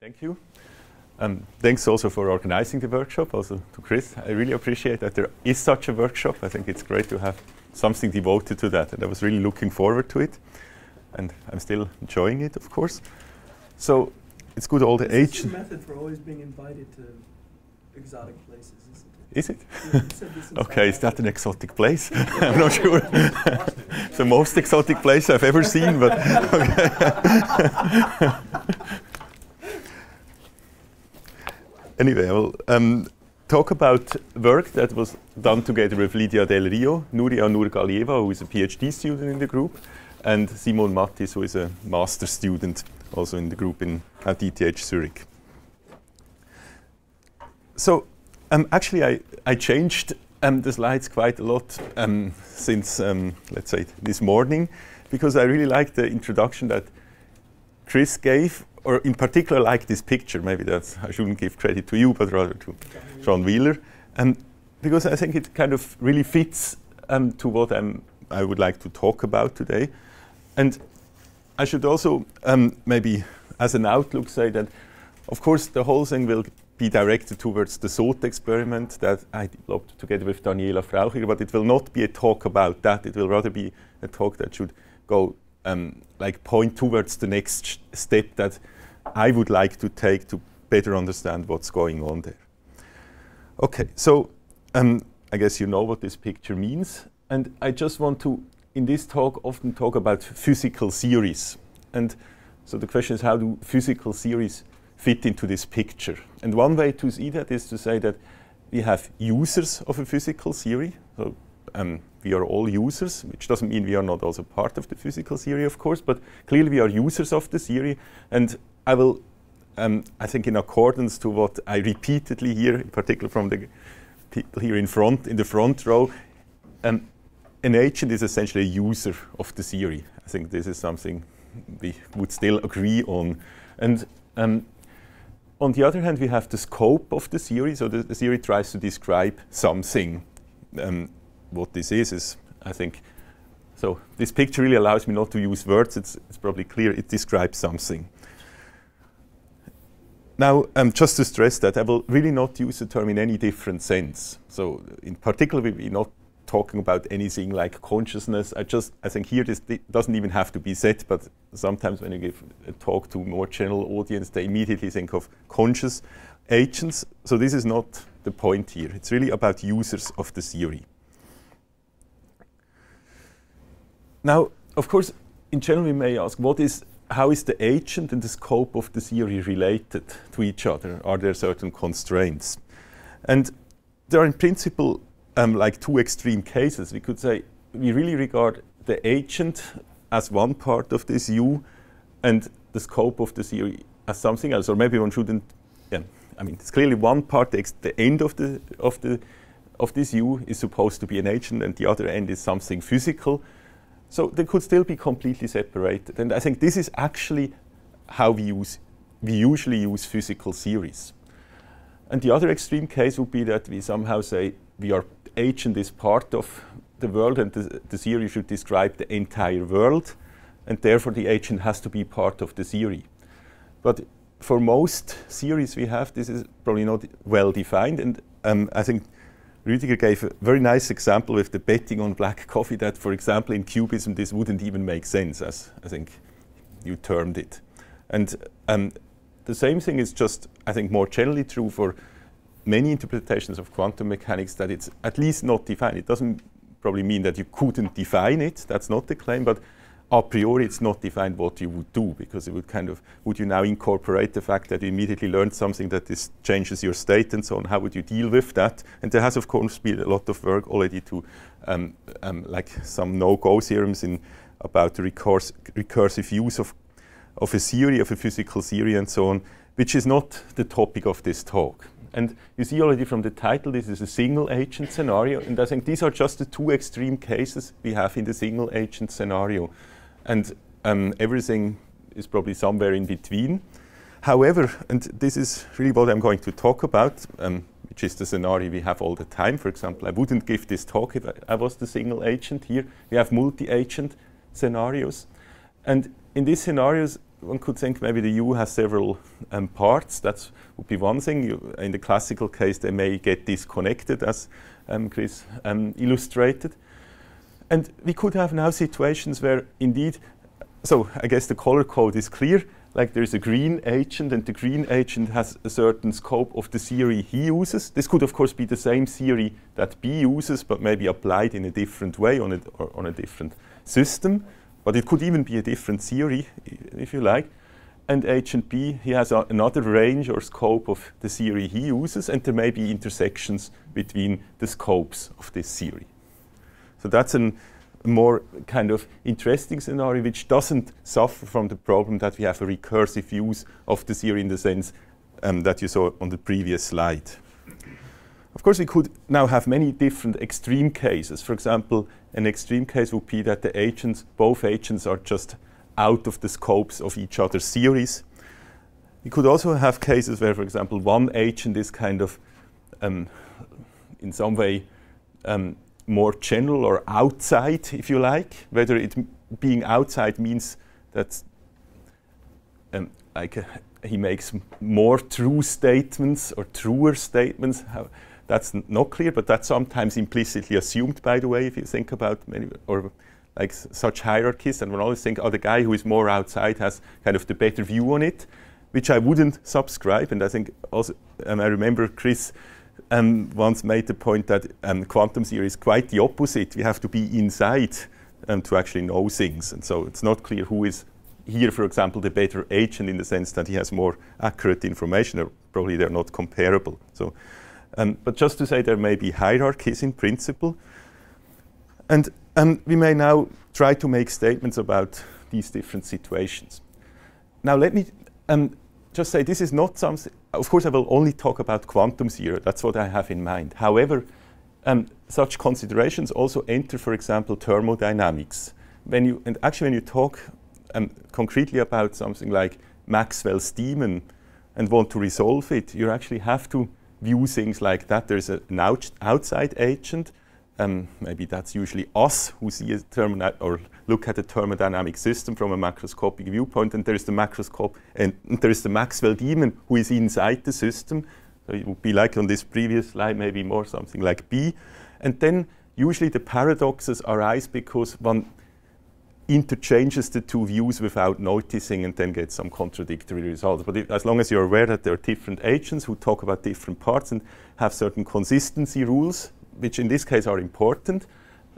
Thank you. Um, thanks also for organizing the workshop, also to Chris. I really appreciate that there is such a workshop. I think it's great to have something devoted to that, and I was really looking forward to it. And I'm still enjoying it, of course. So it's good all the age. method for always being invited to exotic places, isn't it? Is it? Yeah, Okay, is that an exotic place? I'm not sure. it's the most exotic place I've ever seen, but okay. Anyway, I will um, talk about work that was done together with Lydia Del Rio, Nuria Nurgalieva, who is a PhD student in the group, and Simon Mattis, who is a master student also in the group in at ETH Zurich. So um, actually, I, I changed um, the slides quite a lot um, since, um, let's say, this morning, because I really like the introduction that Chris gave, or in particular, like this picture. Maybe that's I shouldn't give credit to you, but rather to John Wheeler, um, because I think it kind of really fits um, to what I'm, I would like to talk about today. And I should also um, maybe, as an outlook, say that, of course, the whole thing will be directed towards the thought experiment that I developed together with Daniela Frauchiger, but it will not be a talk about that. It will rather be a talk that should go um, like point towards the next step that I would like to take to better understand what's going on there. Okay, so um, I guess you know what this picture means, and I just want to, in this talk, often talk about physical theories. And so the question is, how do physical theories fit into this picture? And one way to see that is to say that we have users of a physical theory. So um, we are all users, which doesn't mean we are not also part of the physical theory, of course, but clearly we are users of the theory. And I will, um, I think, in accordance to what I repeatedly hear, in particular from the people here in front, in the front row, um, an agent is essentially a user of the theory. I think this is something we would still agree on. And um, on the other hand, we have the scope of the theory. So the, the theory tries to describe something. Um, what this is is, I think, so this picture really allows me not to use words. It's, it's probably clear it describes something. Now, um, just to stress that, I will really not use the term in any different sense. So, in particular, we- we're not talking about anything like consciousness. I just, I think here this doesn't even have to be said, but sometimes when you give a talk to a more general audience, they immediately think of conscious agents. So this is not the point here. It's really about users of the theory. Now, of course, in general, we may ask, what is, how is the agent and the scope of the theory related to each other? Are there certain constraints? And there are, in principle, um, like two extreme cases. We could say we really regard the agent as one part of this U, and the scope of the theory as something else. Or maybe one shouldn't. Yeah, I mean, it's clearly one part. The, the end of the of the of this U is supposed to be an agent, and the other end is something physical. So they could still be completely separated. And I think this is actually how we use we usually use physical theories. And the other extreme case would be that we somehow say we are agent is part of the world and the, the theory should describe the entire world and therefore the agent has to be part of the theory. But for most theories we have, this is probably not well defined and um, I think Rüdiger gave a very nice example with the betting on black coffee that, for example, in QBism this wouldn't even make sense, as I think you termed it. And um, the same thing is just, I think, more generally true for many interpretations of quantum mechanics that it's at least not defined. It doesn't probably mean that you couldn't define it, that's not the claim, but a priori it's not defined what you would do because it would kind of, would you now incorporate the fact that you immediately learned something that this changes your state and so on, how would you deal with that? And there has of course been a lot of work already to, um, um, like some no-go theorems in about the recurs- recursive use of of a theory, of a physical theory, and so on, which is not the topic of this talk. And you see already from the title, this is a single agent scenario, and I think these are just the two extreme cases we have in the single agent scenario. And um, everything is probably somewhere in between. However, and this is really what I'm going to talk about, um, which is the scenario we have all the time. For example, I wouldn't give this talk if I, I was the single agent here. We have multi agent scenarios. And in these scenarios, one could think maybe the U has several um, parts. That would be one thing. You, in the classical case, they may get disconnected, as um, Chris um, illustrated. And we could have now situations where indeed, so I guess the color code is clear. Like there's a green agent, and the green agent has a certain scope of the theory he uses. This could, of course, be the same theory that B uses, but maybe applied in a different way on a, on a different system. But it could even be a different theory, if you like. And agent B, he has another range or scope of the theory he uses, and there may be intersections between the scopes of this theory. So that's a more kind of interesting scenario which doesn't suffer from the problem that we have a recursive use of the theory in the sense um, that you saw on the previous slide. Of course, we could now have many different extreme cases. For example, an extreme case would be that the agents, both agents are just out of the scopes of each other's theories. We could also have cases where, for example, one agent is kind of um, in some way um, more general or outside, if you like, whether it being outside means that um, like uh, he makes more true statements or truer statements. How, that's not clear, but that's sometimes implicitly assumed, by the way, if you think about many or like such hierarchies. And one always think, oh, the guy who is more outside has kind of the better view on it, which I wouldn't subscribe. And I think also, um, I remember Chris um, once made the point that um, quantum theory is quite the opposite. We have to be inside um, to actually know things. And so it's not clear who is here, for example, the better agent in the sense that he has more accurate information, or probably they're not comparable. So, um, but just to say there may be hierarchies in principle. And um, we may now try to make statements about these different situations. Now let me um, just say this is not something, of course I will only talk about quantum theory. that's what I have in mind. However, um, such considerations also enter, for example, thermodynamics. When you, and actually when you talk um, concretely about something like Maxwell's demon and want to resolve it, you actually have to view things like that. There's a, an out outside agent, um, maybe that's usually us who see a thermodynamic or look at a thermodynamic system from a macroscopic viewpoint, and there is the macroscope and, and there is the Maxwell demon who is inside the system. So it would be like on this previous slide, maybe more something like B. And then usually the paradoxes arise because one interchanges the two views without noticing and then gets some contradictory results. But if, as long as you're aware that there are different agents who talk about different parts and have certain consistency rules, which in this case are important.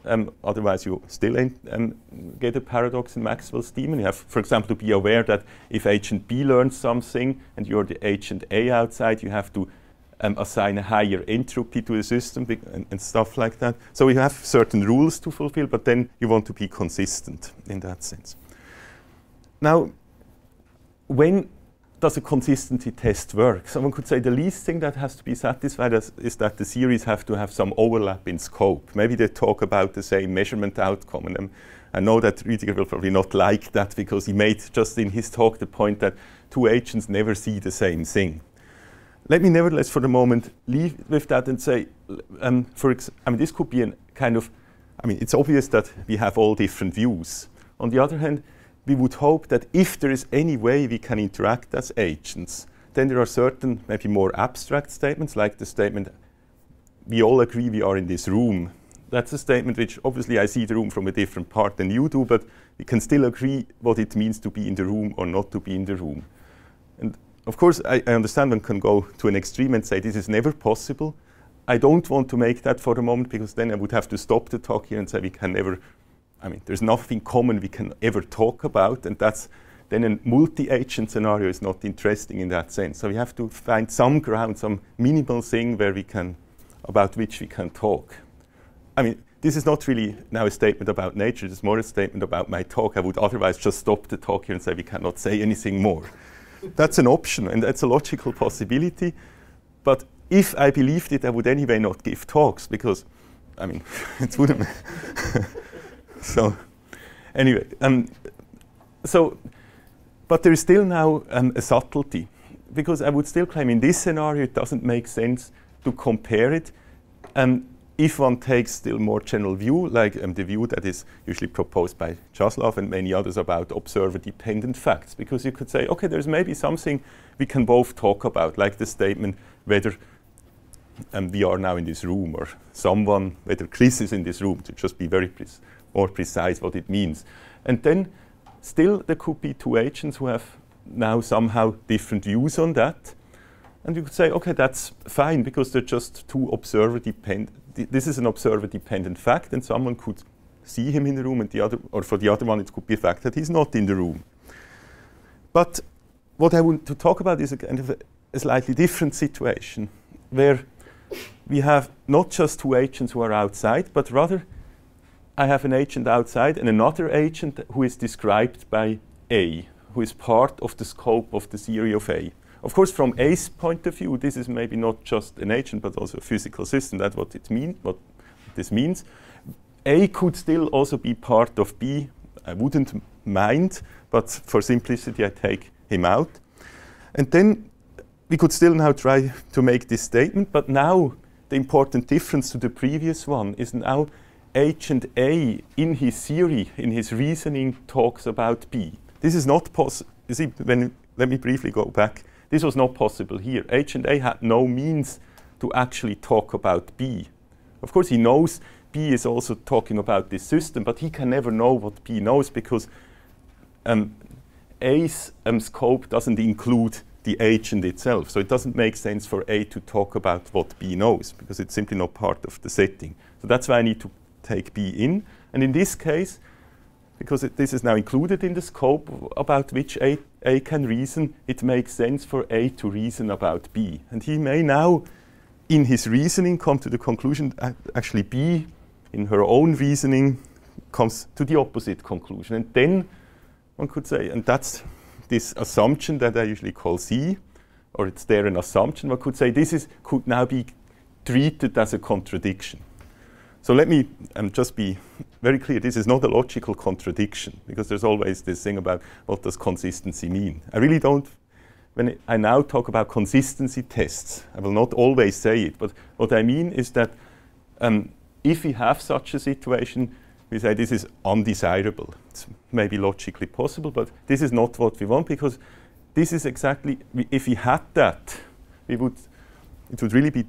Um, otherwise, you still um, get a paradox in Maxwell's demon. You have, for example, to be aware that if agent B learns something and you're the agent A outside, you have to um, assign a higher entropy to the system and, and, stuff like that. So you have certain rules to fulfill, but then you want to be consistent in that sense. Now, when does a consistency test work? Someone could say the least thing that has to be satisfied is, is, that the series have to have some overlap in scope. Maybe they talk about the same measurement outcome. And um, I know that Rüdiger will probably not like that because he made just in his talk the point that two agents never see the same thing. Let me nevertheless for the moment leave with that and say, um, for I mean, this could be a kind of, I mean, it's obvious that we have all different views. On the other hand, we would hope that if there is any way we can interact as agents, then there are certain maybe more abstract statements, like the statement, we all agree we are in this room. That's a statement which obviously I see the room from a different part than you do, but we can still agree what it means to be in the room or not to be in the room. And of course, I, I understand one can go to an extreme and say this is never possible. I don't want to make that for the moment because then I would have to stop the talk here and say we can never I mean, there's nothing common we can ever talk about, and that's then a multi-agent scenario is not interesting in that sense. So we have to find some ground, some minimal thing where we can, about which we can talk. I mean, this is not really now a statement about nature, it's more a statement about my talk. I would otherwise just stop the talk here and say we cannot say anything more. that's an option, and that's a logical possibility. But if I believed it, I would anyway not give talks because, I mean, it wouldn't. so anyway, um, so, but there is still now um, a subtlety because I would still claim in this scenario it doesn't make sense to compare it. Um, if one takes still more general view, like um, the view that is usually proposed by Časlav and many others about observer-dependent facts, because you could say, okay, there's maybe something we can both talk about, like the statement whether um, we are now in this room or someone, whether Chris is in this room, to just be very pre more precise what it means. And then still there could be two agents who have now somehow different views on that. And you could say, okay, that's fine because they're just two observer dependent. This is an observer dependent fact, and someone could see him in the room, and the other, or for the other one, it could be a fact that he's not in the room. But what I want to talk about is a kind of a, a slightly different situation where we have not just two agents who are outside, but rather I have an agent outside and another agent who is described by A, who is part of the scope of the theory of A. Of course, from A's point of view, this is maybe not just an agent, but also a physical system. That's what it means. What this means. A could still also be part of B. I wouldn't mind, but for simplicity, I take him out. And then we could still now try to make this statement, but now the important difference to the previous one is now agent A in his theory, in his reasoning, talks about B. This is not possible. Let me briefly go back. This was not possible here. Agent A had no means to actually talk about B. Of course, he knows B is also talking about this system, but he can never know what B knows because um, A's um, scope doesn't include the agent itself. So it doesn't make sense for A to talk about what B knows because it's simply not part of the setting. So that's why I need to take B in. And in this case, because it, this is now included in the scope about which A, A can reason, it makes sense for A to reason about B. And he may now, in his reasoning, come to the conclusion that actually B, in her own reasoning, comes to the opposite conclusion. And then one could say, and that's this assumption that I usually call C, or it's there an assumption, one could say this is, could now be treated as a contradiction. So let me um, just be very clear. This is not a logical contradiction because there's always this thing about what does consistency mean. I really don't, when I now talk about consistency tests, I will not always say it, but what I mean is that um, if we have such a situation, we say this is undesirable. It's maybe logically possible, but this is not what we want because this is exactly, if we had that, we would, it would really be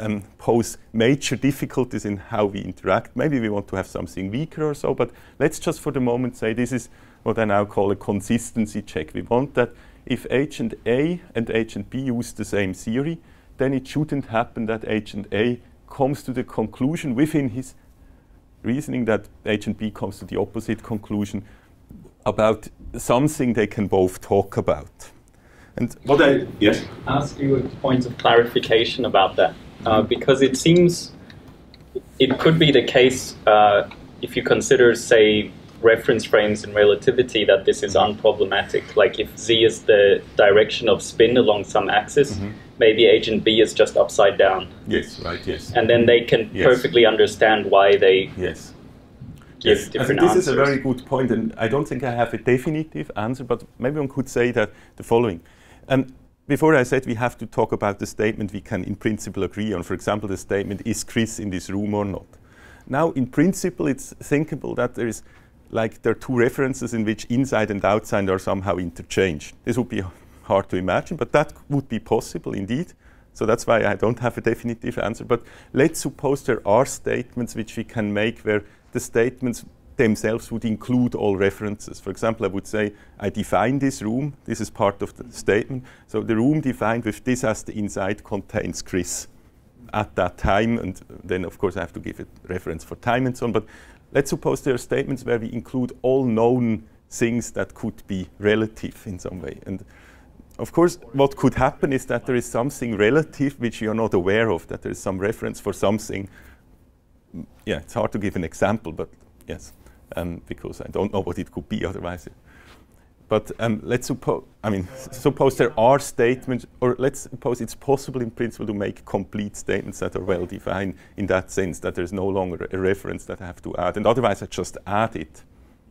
um, pose major difficulties in how we interact. Maybe we want to have something weaker or so, but let's just for the moment say this is what I now call a consistency check. We want that if agent A and agent B use the same theory, then it shouldn't happen that agent A comes to the conclusion within his reasoning that agent B comes to the opposite conclusion about something they can both talk about. And what I yes ask you a point of clarification about that uh, because it seems it could be the case uh, if you consider, say, reference frames in relativity that this is unproblematic. Like if z is the direction of spin along some axis, mm-hmm. maybe agent B is just upside down. Yes, right, yes. And then they can yes. perfectly understand why they yes. give yes. different this answers. is a very good point, and I don't think I have a definitive answer, but maybe one could say that the following. Um, before I said we have to talk about the statement we can in principle agree on. For example, the statement, is Chris in this room or not? Now, in principle, it's thinkable that there is like there are two references in which inside and outside are somehow interchanged. This would be hard to imagine, but that would be possible indeed. So that's why I don't have a definitive answer. But let's suppose there are statements which we can make where the statements themselves would include all references. For example, I would say, I define this room. This is part of the statement. So the room defined with this as the inside contains Chris at that time. And then, of course, I have to give a reference for time and so on. But let's suppose there are statements where we include all known things that could be relative in some way. And of course, what could happen is that there is something relative which you're not aware of, that there is some reference for something. Yeah, it's hard to give an example, but yes um, because I don't know what it could be otherwise. But um, let's suppose, I mean, suppose there are statements, or let's suppose it's possible in principle to make complete statements that are well defined in that sense, that there's no longer a reference that I have to add, and otherwise I just add it.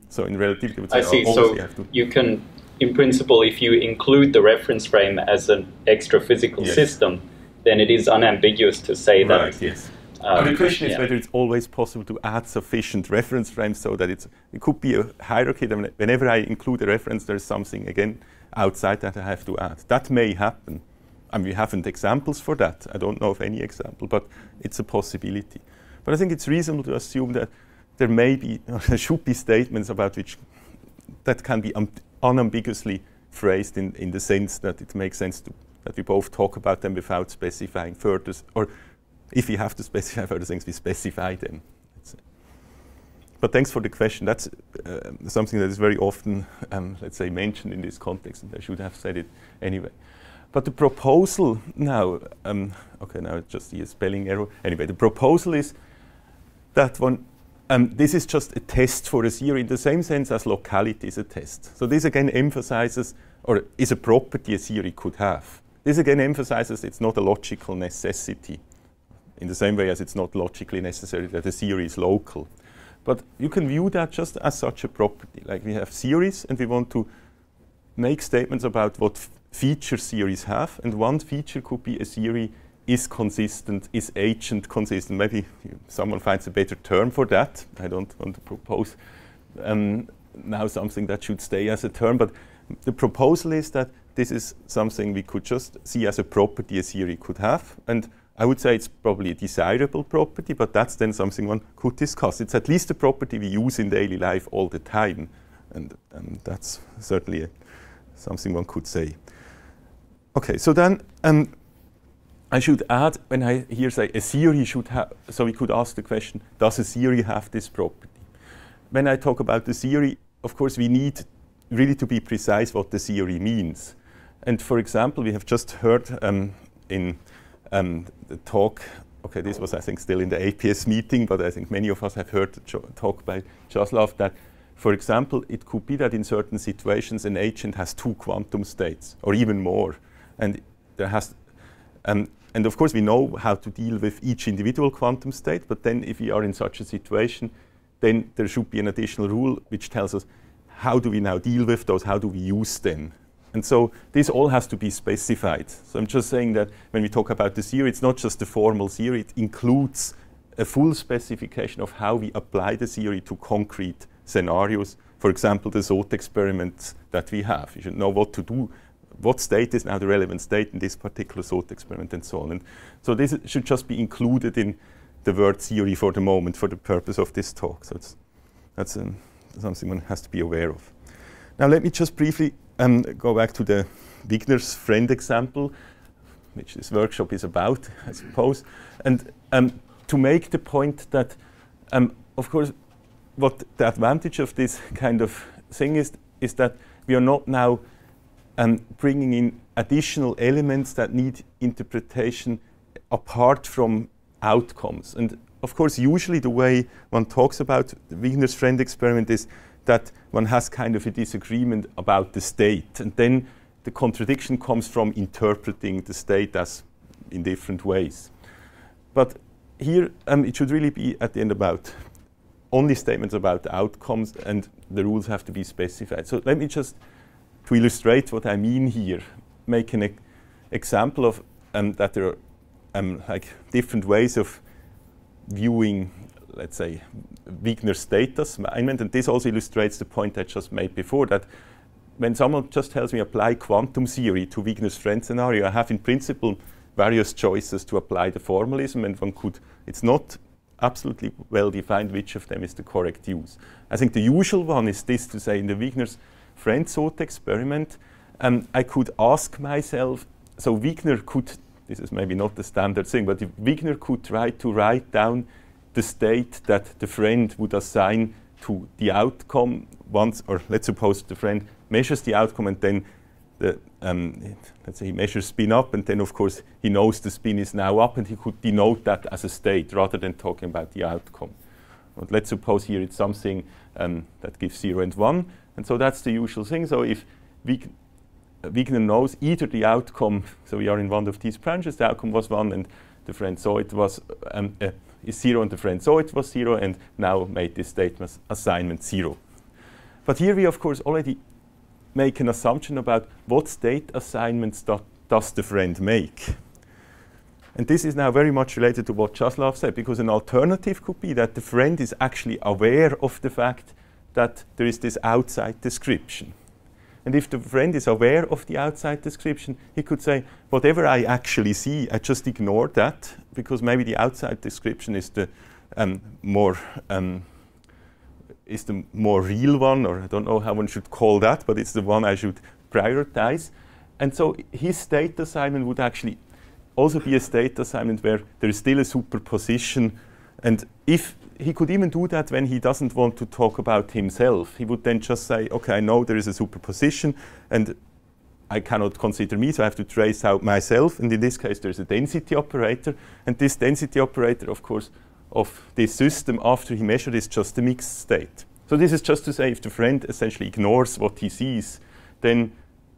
So in relativity, I, I see. So you can, in principle, if you include the reference frame as an extra physical yes. system, then it is unambiguous to say right, that yes Um, the question is whether it's always possible to add sufficient reference frames so that it's, it could be a hierarchy. That whenever I include a reference, there's something, again, outside that I have to add. That may happen. I mean, we haven't examples for that. I don't know of any example, but it's a possibility. But I think it's reasonable to assume that there may be, there should be statements about which that can be unambiguously phrased in, in the sense that it makes sense to, that we both talk about them without specifying further, or if we have to specify further things, we specify them. But thanks for the question. That's uh, something that is very often, um, let's say, mentioned in this context, and I should have said it anyway. But the proposal now, um, okay, now it's just a spelling error. Anyway, the proposal is that one, um, this is just a test for a theory in the same sense as locality is a test. So this again emphasizes, or is a property a theory could have. This again emphasizes it's not a logical necessity in the same way as it's not logically necessary that a theory is local. But you can view that just as such a property. Like we have theories and we want to make statements about what feature theories have. And one feature could be a theory is consistent, is agent consistent. Maybe someone finds a better term for that. I don't want to propose um, now something that should stay as a term, but the proposal is that this is something we could just see as a property a theory could have. And I would say it's probably a desirable property, but that's then something one could discuss. It's at least a property we use in daily life all the time, and, and that's certainly a, something one could say. Okay, so then um, I should add, when I here say a theory should have, so we could ask the question, does a theory have this property? When I talk about the theory, of course, we need really to be precise what the theory means. And for example, we have just heard um, in um, the talk, okay, this was, I think, still in the APS meeting, but I think many of us have heard the talk by Časlav that, for example, it could be that in certain situations an agent has two quantum states, or even more. And there has, um, and of course, we know how to deal with each individual quantum state, but then if we are in such a situation, then there should be an additional rule which tells us how do we now deal with those, how do we use them. And so this all has to be specified. So I'm just saying that when we talk about the theory, it's not just the formal theory, it includes a full specification of how we apply the theory to concrete scenarios. For example, the thought experiments that we have. You should know what to do, what state is now the relevant state in this particular thought experiment and so on. And so this should just be included in the word theory for the moment for the purpose of this talk. So that's um, something one has to be aware of. Now let me just briefly um, go back to the Wigner's friend example, which this workshop is about, I suppose, and um, to make the point that, um, of course, what the advantage of this kind of thing is, is that we are not now um, bringing in additional elements that need interpretation apart from outcomes. And of course, usually the way one talks about the Wigner's friend experiment is that one has kind of a disagreement about the state. And then the contradiction comes from interpreting the state as in different ways. But here um, it should really be at the end about only statements about outcomes and the rules have to be specified. So let me just, to illustrate what I mean here, make an e example of um, that there are um, like different ways of viewing let's say, Wigner status. And this also illustrates the point I just made before that when someone just tells me apply quantum theory to Wigner's friend scenario, I have in principle various choices to apply the formalism, and one could, it's not absolutely well defined which of them is the correct use. I think the usual one is this to say in the Wigner's friend thought experiment, um, I could ask myself, so Wigner could, this is maybe not the standard thing, but if Wigner could try to write down the state that the friend would assign to the outcome once, or let's suppose the friend measures the outcome and then the, um, let's say he measures spin up and then of course he knows the spin is now up and he could denote that as a state rather than talking about the outcome. But let's suppose here it's something um, that gives 0 and 1 and so that's the usual thing. So if we Wigner knows either the outcome, so we are in one of these branches, the outcome was 1 and the friend saw it was um, is 0 and the friend saw it was 0 and now made this statement assignment 0. But here we of course already make an assumption about what state assignments do does the friend make. And this is now very much related to what Časlav said, because an alternative could be that the friend is actually aware of the fact that there is this outside description. And if the friend is aware of the outside description, he could say, whatever I actually see, I just ignore that, because maybe the outside description is the um, more um, is the more real one, or I don't know how one should call that, but it's the one I should prioritize. And so his state assignment would actually also be a state assignment where there is still a superposition. And if he could even do that when he doesn't want to talk about himself, he would then just say, okay, I know there is a superposition and I cannot consider me, so I have to trace out myself. And in this case, there's a density operator. And this density operator, of course, of this system after he measured is just a mixed state. So this is just to say if the friend essentially ignores what he sees, then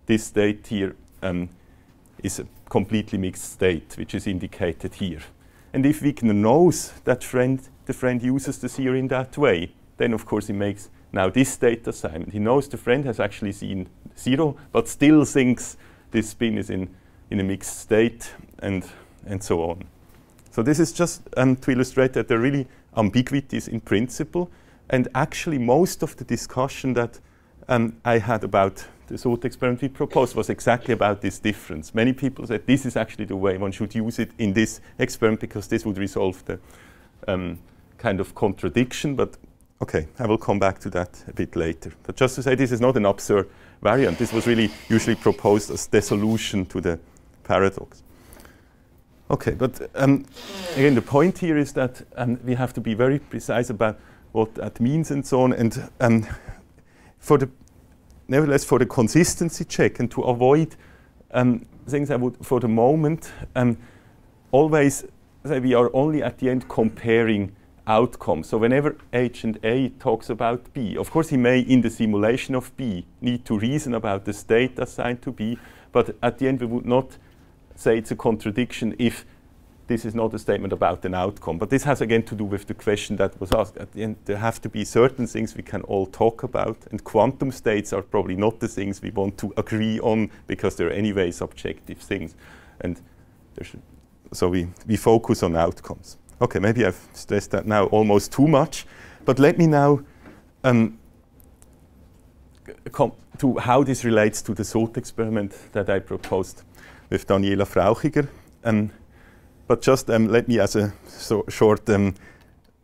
this state here um, is a completely mixed state, which is indicated here. And if Wigner knows that friend, the friend uses the theory in that way, then of course he makes now this state assignment. He knows the friend has actually seen zero, but still thinks this spin is in, in a mixed state, and, and so on. So this is just um, to illustrate that there are really ambiguities in principle. And actually, most of the discussion that um, I had about the thought experiment we proposed was exactly about this difference. Many people said this is actually the way one should use it in this experiment because this would resolve the um, kind of contradiction. But okay, I will come back to that a bit later. But just to say, this is not an absurd variant. This was really usually proposed as the solution to the paradox. Okay, but um, again, the point here is that um, we have to be very precise about what that means and so on. And um, for the, nevertheless, for the consistency check and to avoid um, things, I would, for the moment, um, always say we are only at the end comparing outcomes. So whenever and A talks about B, of course he may, in the simulation of B, need to reason about the state assigned to B, but at the end we would not say it's a contradiction if this is not a statement about an outcome. But this has again to do with the question that was asked. At the end, there have to be certain things we can all talk about, and quantum states are probably not the things we want to agree on because they're anyway subjective things. And so we, we focus on outcomes. Okay, maybe I've stressed that now almost too much, but let me now um, come to how this relates to the thought experiment that I proposed with Daniela Frauchiger. Um, but just um, let me, as a so short um,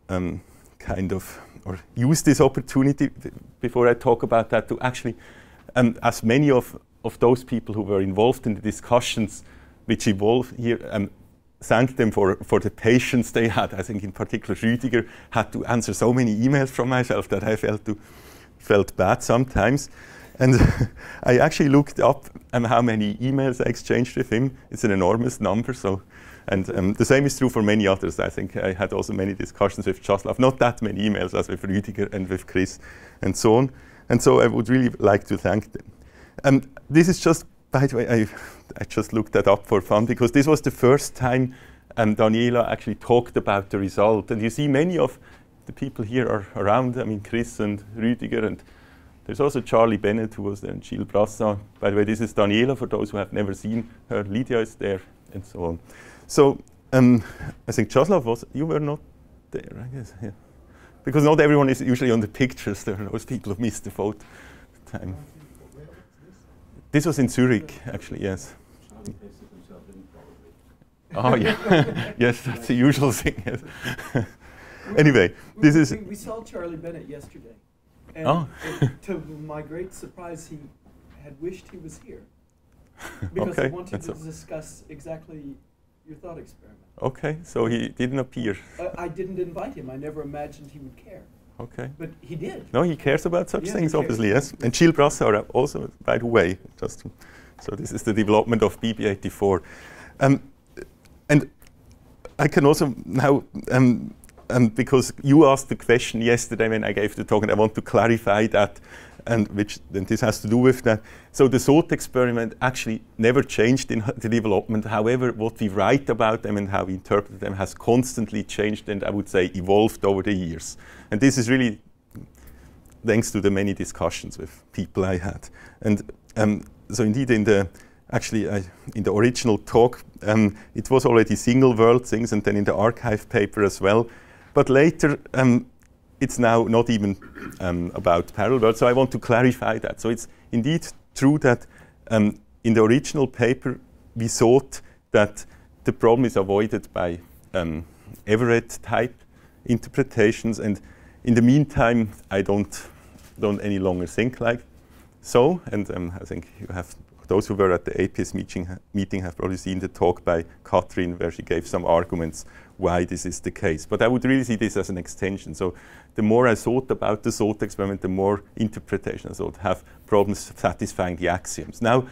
um, kind of, or use this opportunity before I talk about that to actually, um, as many of, of those people who were involved in the discussions which evolved here, um, thank them for, for the patience they had. I think in particular Rüdiger had to answer so many emails from myself that I felt, to, felt bad sometimes. And I actually looked up um, how many emails I exchanged with him. It's an enormous number. So, and um, the same is true for many others. I think I had also many discussions with Časlav, not that many emails as with Rüdiger and with Chris and so on. And so I would really like to thank them. And this is just, by the way, I, I just looked that up for fun because this was the first time um, Daniela actually talked about the result. And you see many of the people here are around, I mean, Chris and Rüdiger and there's also Charlie Bennett, who was there, and Gilles Brassard. By the way, this is Daniela, for those who have never seen her. Lydia is there, and so on. So um, I think Časlav was, you were not there, I guess, yeah. Because not everyone is usually on the pictures. There are those people who missed the vote time. This was in Zurich, actually, yes. Oh, yeah. yes, that's the usual thing. Yes. anyway, this is. We, we saw Charlie Bennett yesterday. And Oh. to my great surprise, he had wished he was here because Okay, he wanted to discuss exactly your thought experiment. Okay, so he didn't appear. Uh, I didn't invite him. I never imagined he would care, Okay. but he did. No, he cares about such Yeah, things, obviously, yes. And Gilles Brassard also, by the way, just so this is the development of BB84. Um, and I can also now, um, um, because you asked the question yesterday when I gave the talk, and I want to clarify that, and which then this has to do with that. So the thought experiment actually never changed in the development. However, what we write about them and how we interpret them has constantly changed and I would say evolved over the years. And this is really thanks to the many discussions with people I had. And um, so indeed, in the actually, in the original talk, um, it was already single world things, and then in the arXiv paper as well. But later, um, it's now not even um, about parallel worlds. So I want to clarify that. So it's indeed true that um, in the original paper, we thought that the problem is avoided by um, Everett type interpretations. And in the meantime, I don't, don't any longer think like so. And um, I think you have those who were at the APS meeting, ha meeting have probably seen the talk by Katrin where she gave some arguments why this is the case. But I would really see this as an extension. So the more I thought about the thought experiment, the more interpretation I thought have problems satisfying the axioms. Now,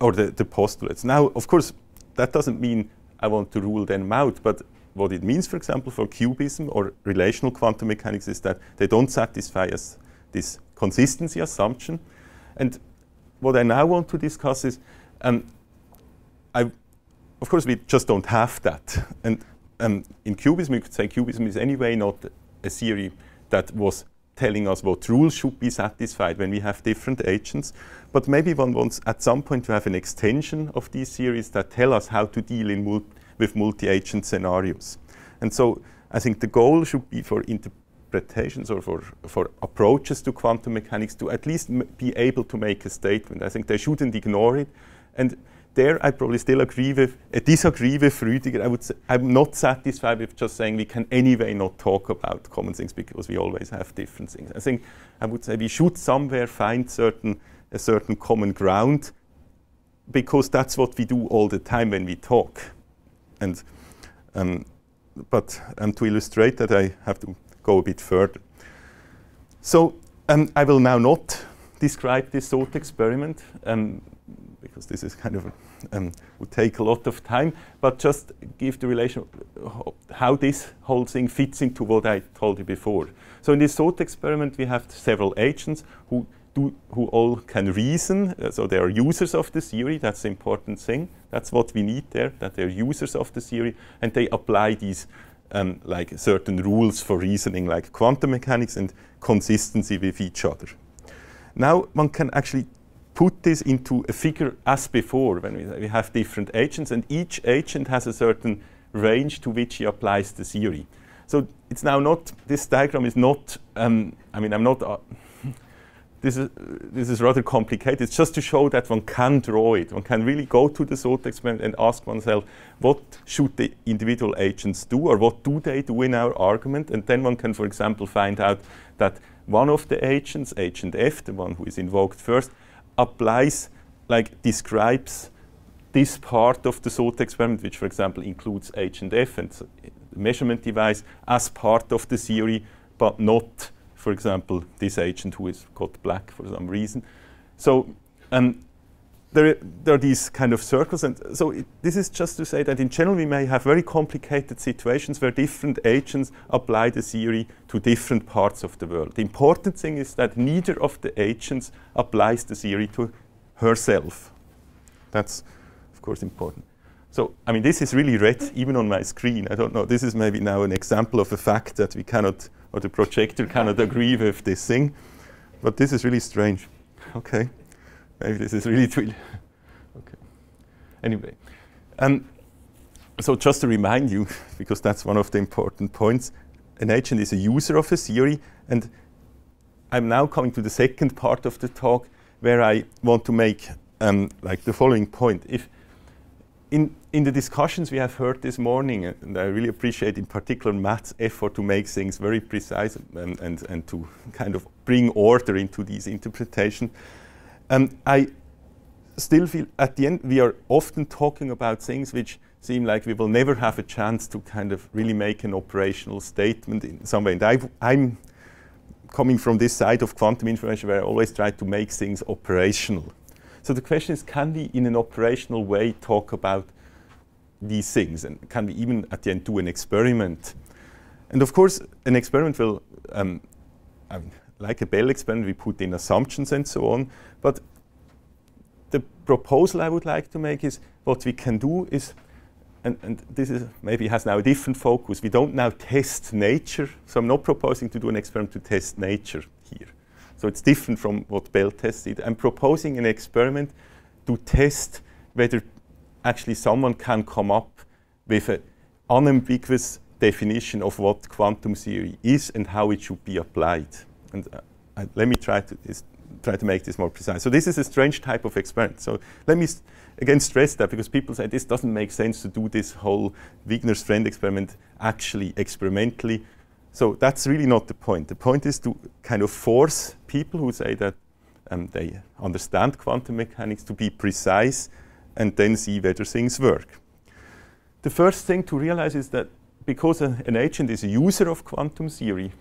or the, the postulates. Now, of course, that doesn't mean I want to rule them out, but what it means, for example, for QBism or relational quantum mechanics is that they don't satisfy us this consistency assumption. And what I now want to discuss is, um, I, of course, we just don't have that. And um, in QBism, you could say QBism is anyway not a theory that was telling us what rules should be satisfied when we have different agents. But maybe one wants at some point to have an extension of these theories that tell us how to deal mul with multi-agent scenarios. And so I think the goal should be for interpretations or for, for approaches to quantum mechanics to at least be able to make a statement. I think they shouldn't ignore it. And there I probably still agree with, uh, disagree with Rüdiger. I would say I'm not satisfied with just saying we can anyway not talk about common things because we always have different things. I think I would say we should somewhere find certain a certain common ground because that's what we do all the time when we talk. And um, but um, to illustrate that, I have to go a bit further. So um, I will now not describe this thought experiment um, because this is kind of um, would take a lot of time, but just give the relation how this whole thing fits into what I told you before. So in this thought experiment, we have several agents who do, who all can reason. Uh, so they are users of the theory. That's the important thing. That's what we need there. That they're users of the theory, and they apply these um, like certain rules for reasoning, like quantum mechanics and consistency with each other. Now one can actually put this into a figure as before when we, we have different agents and each agent has a certain range to which he applies the theory. So it's now not, this diagram is not, um, I mean, I'm not, uh, this, is, this is rather complicated. It's just to show that one can draw it. One can really go to the thought experiment and ask oneself, what should the individual agents do or what do they do in our argument? And then one can, for example, find out that one of the agents, agent F, the one who is invoked first, applies, like describes this part of the thought experiment, which for example includes agent F and the measurement device as part of the theory, but not, for example, this agent who is got black for some reason. So um, there, there, are these kind of circles, and so it, this is just to say that in general we may have very complicated situations where different agents apply the theory to different parts of the world. The important thing is that neither of the agents applies the theory to herself. That's, of course, important. So, I mean, this is really red even on my screen. I don't know. This is maybe now an example of a fact that we cannot, or the projector cannot agree with this thing. But this is really strange. Okay. Maybe this is really too. okay. Anyway, um, so just to remind you, because that's one of the important points, an agent is a user of a theory, and I'm now coming to the second part of the talk where I want to make um, like the following point. If in, in the discussions we have heard this morning, and I really appreciate in particular Matt's effort to make things very precise and, and, and to kind of bring order into these interpretations, um, I still feel at the end we are often talking about things which seem like we will never have a chance to kind of really make an operational statement in some way. And i am coming from this side of quantum information where I always try to make things operational. So the question is, can we in an operational way talk about these things? And can we even at the end do an experiment? And of course, an experiment will, um, like a Bell experiment, we put in assumptions and so on. But the proposal I would like to make is what we can do is, and, and this is maybe has now a different focus. We don't now test nature. So I'm not proposing to do an experiment to test nature here. So it's different from what Bell tested. I'm proposing an experiment to test whether actually someone can come up with an unambiguous definition of what quantum theory is and how it should be applied. And uh, let me try to try to make this more precise. So this is a strange type of experiment. So let me again stress that because people say this doesn't make sense to do this whole Wigner's friend experiment actually experimentally. So that's really not the point. The point is to kind of force people who say that um, they understand quantum mechanics to be precise and then see whether things work. The first thing to realize is that because a, an agent is a user of quantum theory,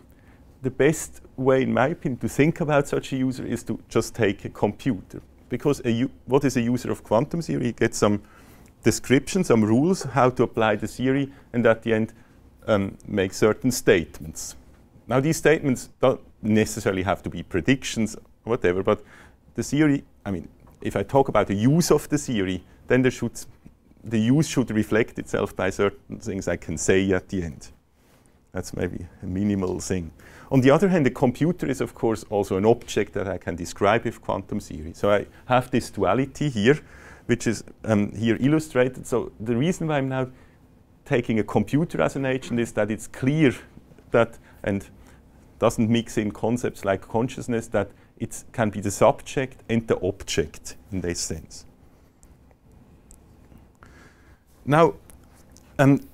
the best way, in my opinion, to think about such a user is to just take a computer. Because a what is a user of quantum theory? He gets some description, some rules, how to apply the theory, and at the end um, make certain statements. Now, these statements don't necessarily have to be predictions, or whatever, but the theory, I mean, if I talk about the use of the theory, then there should, the use should reflect itself by certain things I can say at the end. That's maybe a minimal thing. On the other hand, the computer is, of course, also an object that I can describe with quantum theory. So I have this duality here, which is um, here illustrated. So the reason why I'm now taking a computer as an agent is that it's clear that, and doesn't mix in concepts like consciousness, that it can be the subject and the object in this sense. Now, um,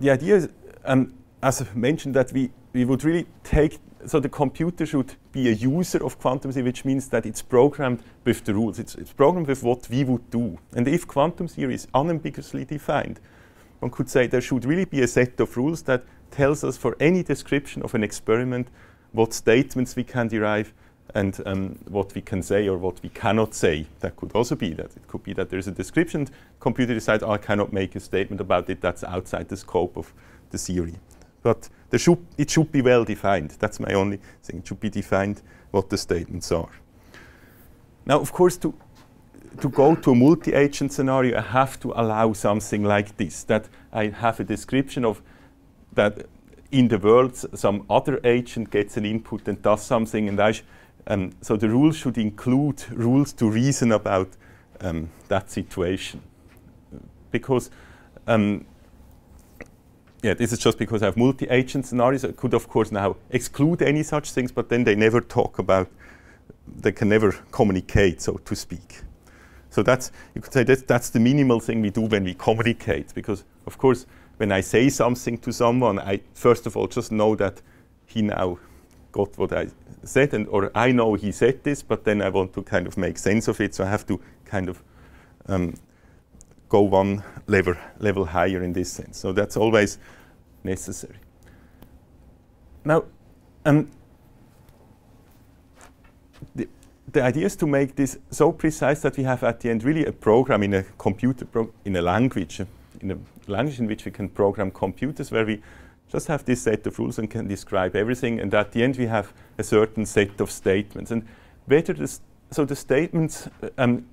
the idea is, um, as I mentioned, that we, we would really take, so the computer should be a user of quantum theory, which means that it's programmed with the rules. It's, it's programmed with what we would do. And if quantum theory is unambiguously defined, one could say there should really be a set of rules that tells us for any description of an experiment what statements we can derive and um, what we can say or what we cannot say. That could also be that. It could be that there's a description, computer decides, oh, I cannot make a statement about it, that's outside the scope of the theory. But should, it should be well defined. That's my only thing. It should be defined what the statements are. Now, of course, to to go to a multi-agent scenario, I have to allow something like this, that I have a description of that in the world some other agent gets an input and does something, and I um, so the rules should include rules to reason about um, that situation. Because, um, yeah, this is just because I have multi-agent scenarios. I could, of course, now exclude any such things, but then they never talk about, they can never communicate, so to speak. So that's, you could say that's, that's the minimal thing we do when we communicate, because of course, when I say something to someone, I first of all just know that he now got what I said, and or I know he said this, but then I want to kind of make sense of it, so I have to kind of um, go one level level higher in this sense. So that's always necessary. Now, um, the, the idea is to make this so precise that we have at the end really a program in a computer, in a language, in a language in which we can program computers where we just have this set of rules and can describe everything. And at the end, we have a certain set of statements. And whether this, so the statements um,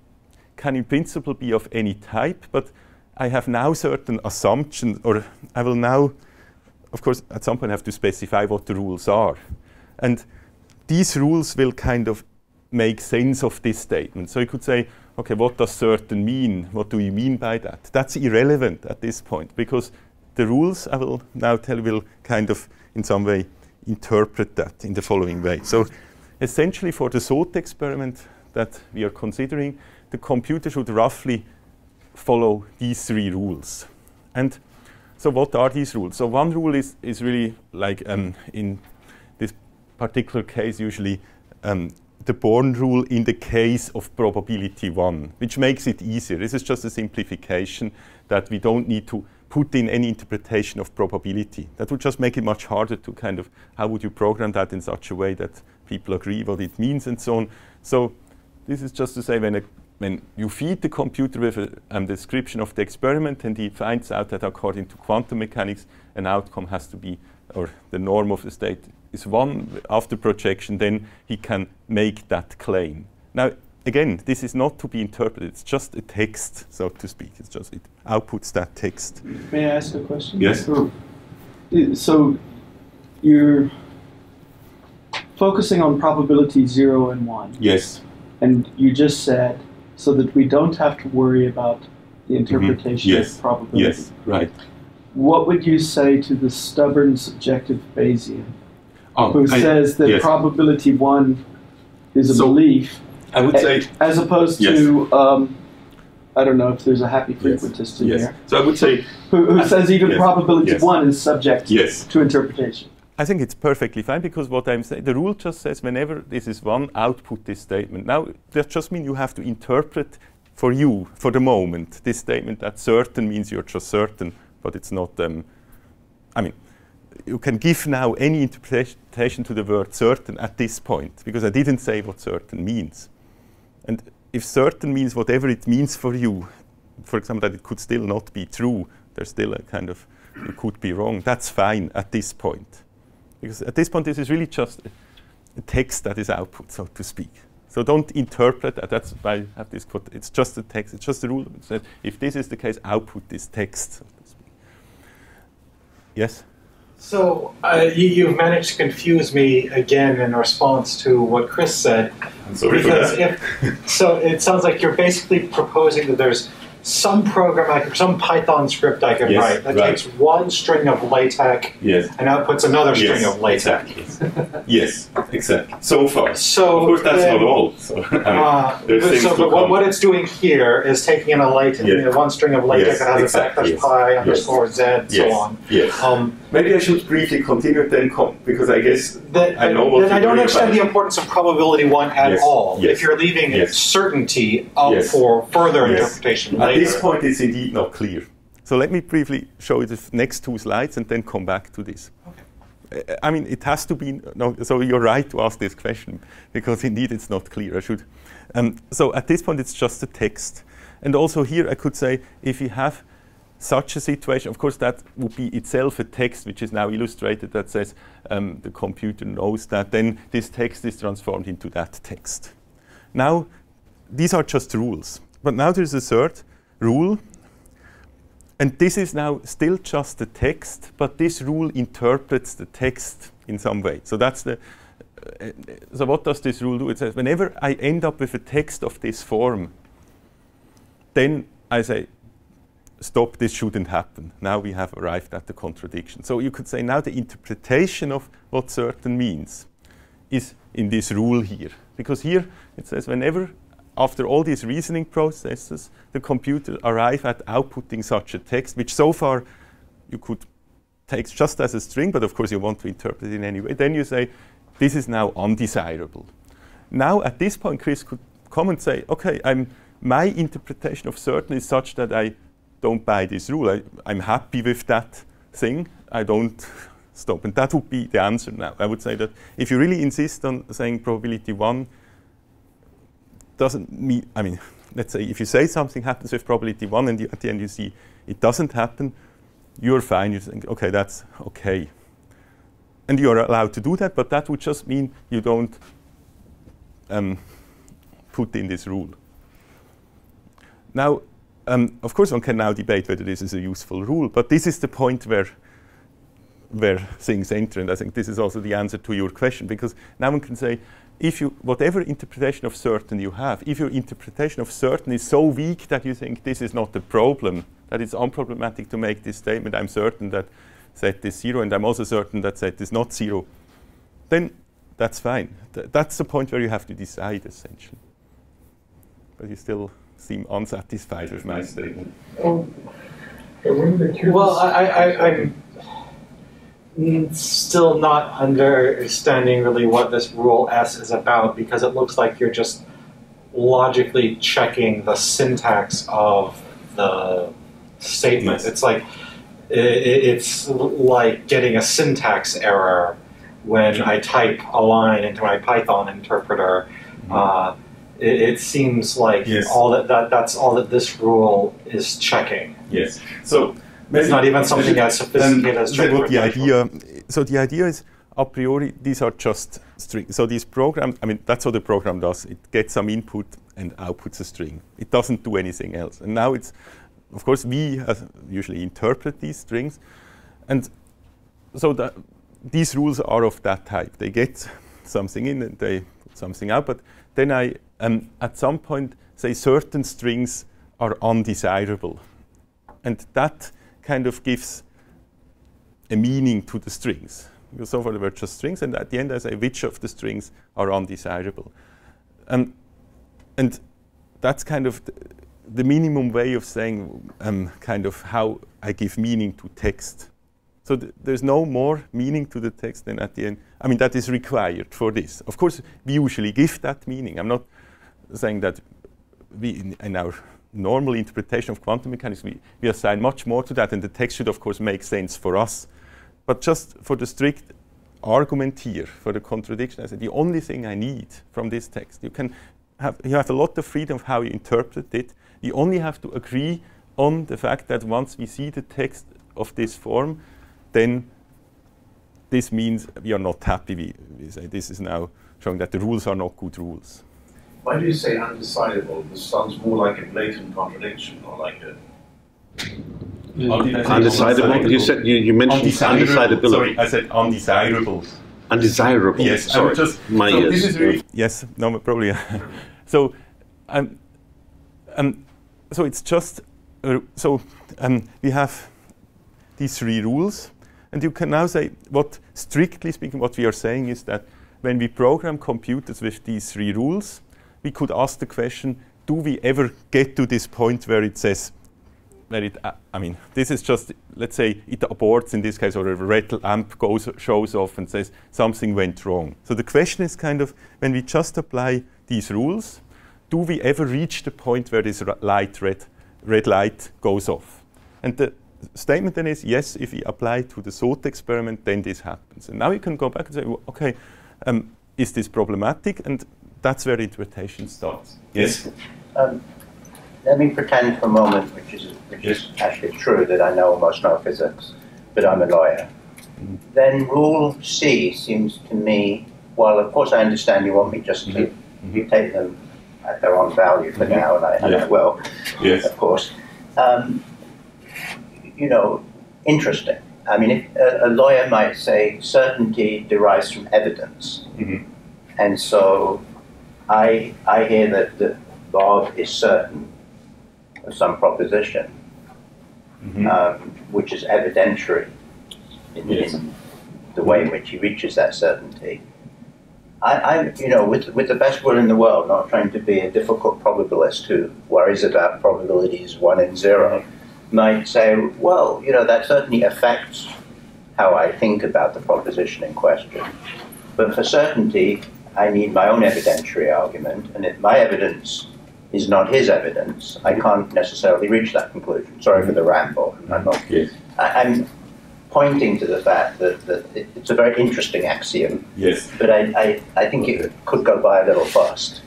can in principle be of any type, but I have now certain assumptions, or I will now, of course, at some point have to specify what the rules are. And these rules will kind of make sense of this statement. So you could say, okay, what does certain mean? What do you mean by that? That's irrelevant at this point because the rules I will now tell will kind of in some way interpret that in the following way. So essentially for the thought experiment that we are considering, the computer should roughly follow these three rules. And so what are these rules? So one rule is, is really like um, in this particular case usually um, the Born rule in the case of probability 1, which makes it easier. This is just a simplification that we don't need to put in any interpretation of probability. That would just make it much harder to kind of, how would you program that in such a way that people agree what it means and so on. So this is just to say when, a, when you feed the computer with a um, description of the experiment and he finds out that according to quantum mechanics, an outcome has to be, or the norm of the state is one after projection, then he can make that claim. Now, again, this is not to be interpreted. It's just a text, so to speak. It's just it outputs that text. May I ask a question? Yes. So you're focusing on probability zero and one. Yes. And you just said so that we don't have to worry about the interpretation Mm-hmm. Yes. of probability. Yes, right. What would you say to the stubborn subjective Bayesian Oh, who I- says that yes. probability one is a So, belief, I would a- say as opposed Yes. to um, I don't know if there's a happy frequentist in here So I would say who, who says even probability one is subject yes. to interpretation. I think it's perfectly fine because what I'm saying, the rule just says whenever this is one, output this statement. Now, that just means you have to interpret for you, for the moment, this statement that certain means you're just certain, but it's not. Um, I mean, you can give now any interpretation to the word certain at this point because I didn't say what certain means. And if certain means whatever it means for you, for example, that it could still not be true, there's still a kind of, you could be wrong, that's fine at this point. Because at this point, this is really just a, a text that is output, so to speak. So don't interpret that. That's why I have this quote. It's just a text. It's just a rule that says if this is the case, output this text, so to speak. Yes? So uh, you, you've managed to confuse me again in response to what Chris said. I'm because if so, it sounds like you're basically proposing that there's some program, I some Python script I can Yes, write that right. takes one string of LaTeX Yes. and outputs another string of LaTeX. exactly. yes, exactly. So far. So of course, that's then- not all. So, I mean, Uh, but so, but what, what it's doing here is taking in a LaTeX, Yes. you know, one string of LaTeX Yes, that has exactly, a backslash yes. pi Yes. underscore z, yes. so on. Yes. Um, Maybe I should briefly continue then because I guess that, I know what then I don't understand the importance of probability one at Yes, all. yes. If you're leaving Yes. certainty up for further interpretation At this point, it's indeed not clear. So let me briefly show you the next two slides and then come back to this. Uh, I mean, it has to be. No, so you're right to ask this question because indeed it's not clear. I should. Um, so at this point, it's just a text, and also here I could say if you have such a situation, of course, that would be itself a text which is now illustrated that says um, the computer knows that. Then this text is transformed into that text. Now, these are just rules, but now there's a third rule and this is now still just the text, but this rule interprets the text in some way. So that's the. Uh, so what does this rule do? It says whenever I end up with a text of this form, then I say, stop, this shouldn't happen. Now we have arrived at the contradiction. So you could say now the interpretation of what certain means is in this rule here. Because here it says whenever after all these reasoning processes, the computer arrive at outputting such a text, which so far you could take just as a string, but of course you want to interpret it in any way. Then you say, this is now undesirable. Now at this point, Chris could come and say, okay, I'm, my interpretation of certain is such that I don't buy this rule. I, I'm happy with that thing. I don't stop. And that would be the answer now. I would say that if you really insist on saying probability one doesn't mean, I mean, let's say if you say something happens with probability one and you, at the end you see it doesn't happen, you're fine. You think, okay, that's okay. And you're allowed to do that, but that would just mean you don't um, put in this rule. Now, um, of course, one can now debate whether this is a useful rule, but this is the point where where things enter, and I think this is also the answer to your question, because now one can say, if you, whatever interpretation of certain you have, if your interpretation of certain is so weak that you think this is not a problem, that it's unproblematic to make this statement, I'm certain that z is zero, and I'm also certain that z is not zero, then that's fine. Th- that's the point where you have to decide, essentially. But you still seem unsatisfied with my statement. Well, I, I, I, I'm mm, still not understanding really what this rule S is about because it looks like you're just logically checking the syntax of the statement. Yes. It's like it's like getting a syntax error when I type a line into my Python interpreter. Uh, it, it seems like Yes. all that, that that's all that this rule is checking. Yes. So It's not even something as sophisticated as what the idea? So the idea is a priori these are just strings. So these program, I mean that's what the program does. It gets some input and outputs a string. It doesn't do anything else. And now it's, of course, we usually interpret these strings, and so that these rules are of that type. They get something in and they put something out, but then I um, at some point say certain strings are undesirable. And that kind of gives a meaning to the strings. Because so far they were just strings, and at the end I say which of the strings are undesirable. Um, and that's kind of the, the minimum way of saying um, kind of how I give meaning to text. So th there's no more meaning to the text than at the end. I mean, that is required for this. Of course, we usually give that meaning. I'm not saying that we, in, in our normal interpretation of quantum mechanics, we, we assign much more to that, and the text should, of course, make sense for us. But just for the strict argument here, for the contradiction, I said the only thing I need from this text, you can have, you have a lot of freedom of how you interpret it. You only have to agree on the fact that once we see the text of this form, then this means we are not happy. We, we say this is now showing that the rules are not good rules. Why do you say undecidable? This sounds more like a blatant contradiction or like a. Undecidable. You said you, you mentioned undecidability. Sorry, I said undesirable. Undesirable. Yes, I Sorry. would just. My so ears. this is really yes. No, probably. so, um, um, so it's just uh, so um, we have these three rules, and you can now say what strictly speaking, what we are saying is that when we program computers with these three rules, we could ask the question: Do we ever get to this point where it says where it, uh, I mean, this is just, let's say it aborts in this case, or a red lamp goes, shows off and says something went wrong. So the question is kind of, when we just apply these rules, do we ever reach the point where this light, red, red light goes off? And the statement then is, yes, if we apply to the thought experiment, then this happens. And now you can go back and say, well, okay, um, is this problematic? And that's where interpretation starts. Yes? Um, let me pretend for a moment, which is which Yes. is actually true, that I know almost no physics, but I'm a lawyer. Mm. Then rule C seems to me, well, of course I understand you want me just to Mhm. take them at their own value for Mhm. now, and I, and I will, Yes. of course. Um, you know, interesting. I mean, if a, a lawyer might say certainty derives from evidence. Mhm. And so I, I hear that, that Bob is certain of some proposition, Mhm. um, which is evidentiary in, Yes. in the way in which he reaches that certainty. I, I, you know, with, with the best will in the world, not trying to be a difficult probabilist who worries about probabilities one and zero, might say, well, you know, that certainly affects how I think about the proposition in question. But for certainty, I need my own evidentiary argument, and if my evidence is not his evidence, I can't necessarily reach that conclusion. Sorry for the ramble. I'm, not, Yes. I, I'm pointing to the fact that, that it, it's a very interesting axiom, Yes. but I, I, I think it could go by a little fast.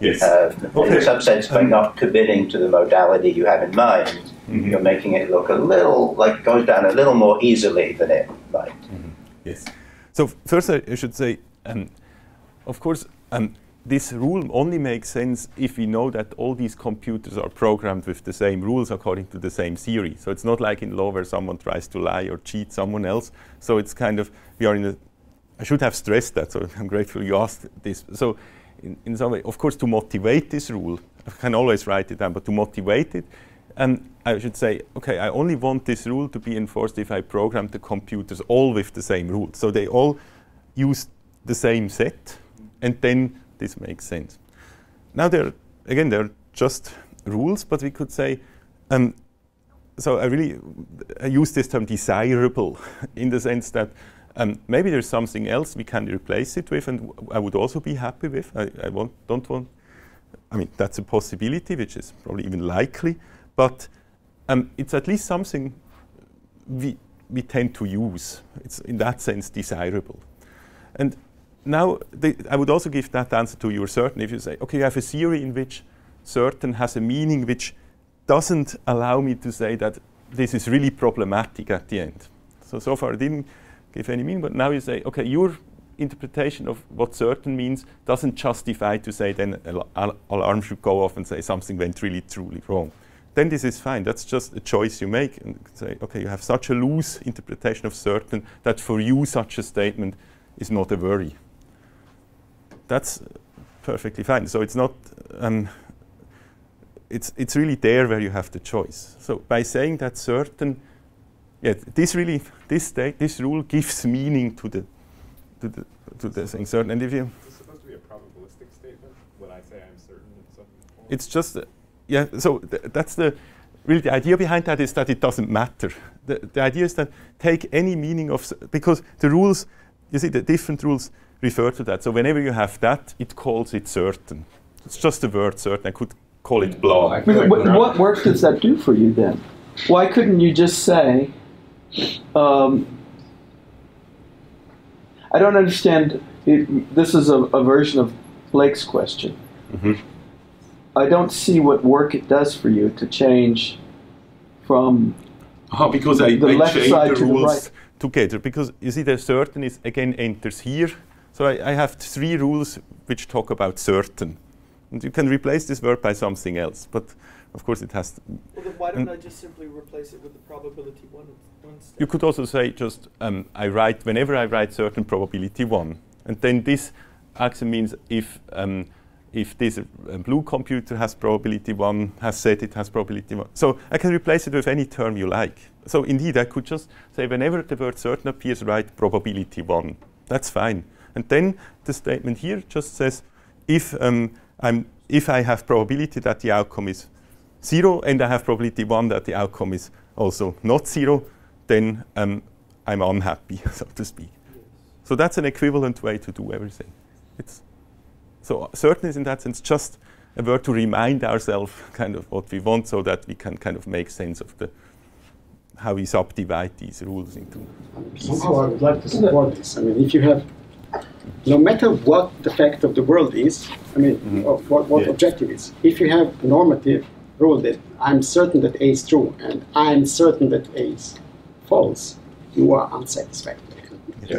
Yes. Um, Okay. In some sense, by Um, not committing to the modality you have in mind, Mhm. you're making it look a little like it goes down a little more easily than it might. Yes. So first, I I should say, um, of course, um, this rule only makes sense if we know that all these computers are programmed with the same rules according to the same theory. So it's not like in law where someone tries to lie or cheat someone else. So it's kind of we are in a. I should have stressed that. So I'm grateful you asked this. So in, in some way, of course, to motivate this rule, I can always write it down, but to motivate it, um, I should say, okay, I only want this rule to be enforced if I program the computers all with the same rule. So they all use the same set, and then this makes sense. Now, again, they're just rules, but we could say, um, so I really I use this term desirable in the sense that um, maybe there's something else we can replace it with, and I would also be happy with. I, I don't want. I mean, that's a possibility, which is probably even likely, but um, it's at least something we we tend to use. It's in that sense desirable. And now I would also give that answer to your certain. If you say, okay, you have a theory in which certain has a meaning which doesn't allow me to say that this is really problematic at the end. So so far I didn't give any meaning, but now you say, okay, your interpretation of what certain means doesn't justify to say then al- al- alarm should go off and say something went really truly wrong. Then this is fine. That's just a choice you make and say, okay, you have such a loose interpretation of certain that for you such a statement is not a worry. That's perfectly fine. So it's not. Um, it's, it's really there where you have the choice. So by saying that certain, yeah, this really, this state, this rule gives meaning to the, to the, to the thing. Certain, and if you, It's supposed to be a probabilistic statement when I say I'm certain in some form. it's just, yeah. So th- that's the really the idea behind that is that it doesn't matter. The, the idea is that take any meaning of because the rules, you see, the different rules refer to that. So whenever you have that, it calls it certain. It's just the word certain. I could call it blah. I I mean, feel like what, what work does that do for you then? Why couldn't you just say, um, I don't understand, it, this is a, a version of Blake's question. Mhm. I don't see what work it does for you to change from Ah, because I, The I left change side the to the rules right. together. Because you see, the certain is again enters here. So I, I have three rules which talk about certain. And you can replace this word by something else. But of course, it has. To, Well, then why don't I just simply replace it with the probability one, one step? you could also say just um, I write whenever I write certain probability one, and then this axiom means if um, if this uh, blue computer has probability one, has said it has probability one. So I can replace it with any term you like. So indeed, I could just say whenever the word certain appears, write probability one. That's fine. And then the statement here just says if um, I'm if I have probability that the outcome is zero and I have probability one that the outcome is also not zero, then um, I'm unhappy, so to speak. So that's an equivalent way to do everything. It's so certain is in that sense just a word to remind ourselves kind of what we want, so that we can kind of make sense of the how we subdivide these rules into. Somehow I would like to support this. I mean, if you have, no matter what the fact of the world is, I mean, Mhm. of what, what Yeah. objective is, if you have a normative rule that I'm certain that A is true and I'm certain that A is false, you are unsatisfactory.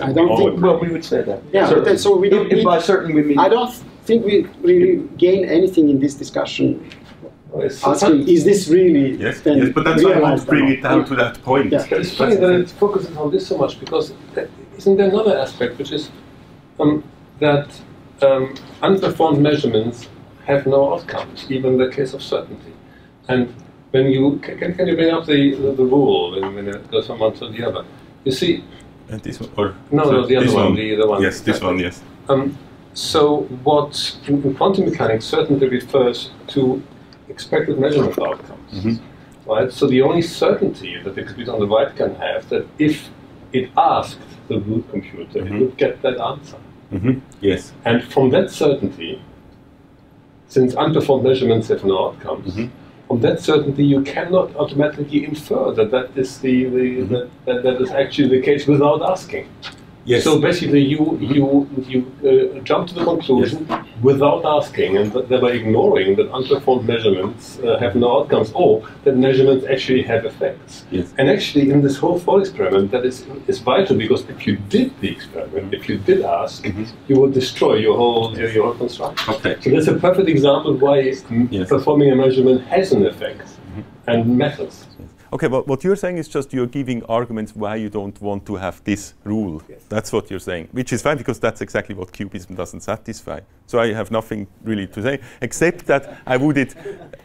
I don't think. Well, we would say that. Yeah, but so we don't If, if by certain we mean I don't think we really gain anything in this discussion asking, is this really Yes, yes, but that's why I want to bring it down not? to that point. Yeah. It's funny that it focuses on this so much because that, isn't there another aspect which is um, that um, unperformed measurements have no outcomes, even in the case of certainty. And when you can, can can you bring up the, the, the rule when, when it goes from one to the other? You see, And this one, or No, so no, the other this one, the- the one. Yes, this one. Yes. Um, so what in, in quantum mechanics certainty refers to expected measurement outcomes, Mhm. right? So the only certainty that the computer on the right can have that if it asked the root computer, Mhm. it would get that answer. hmm Yes. And from that certainty, since unperformed measurements have no outcomes, Mhm. from that certainty you cannot automatically infer that that is the, the Mhm. that, that, that is actually the case without asking. Yes. So basically, you you you uh, jump to the conclusion without asking, and th- thereby ignoring that unperformed measurements uh, have no outcomes, or that measurements actually have effects. Yes. And actually, in this whole thought experiment, that is is vital because if you did the experiment, if you did ask, Mhm. you would destroy your whole your, your whole construction. Okay. So that's a perfect example why Yes. performing a measurement has an effect and matters. Okay, but what you're saying is just you're giving arguments why you don't want to have this rule. That's what you're saying, which is fine because that's exactly what QBism doesn't satisfy. So I have nothing really to say except that I would it.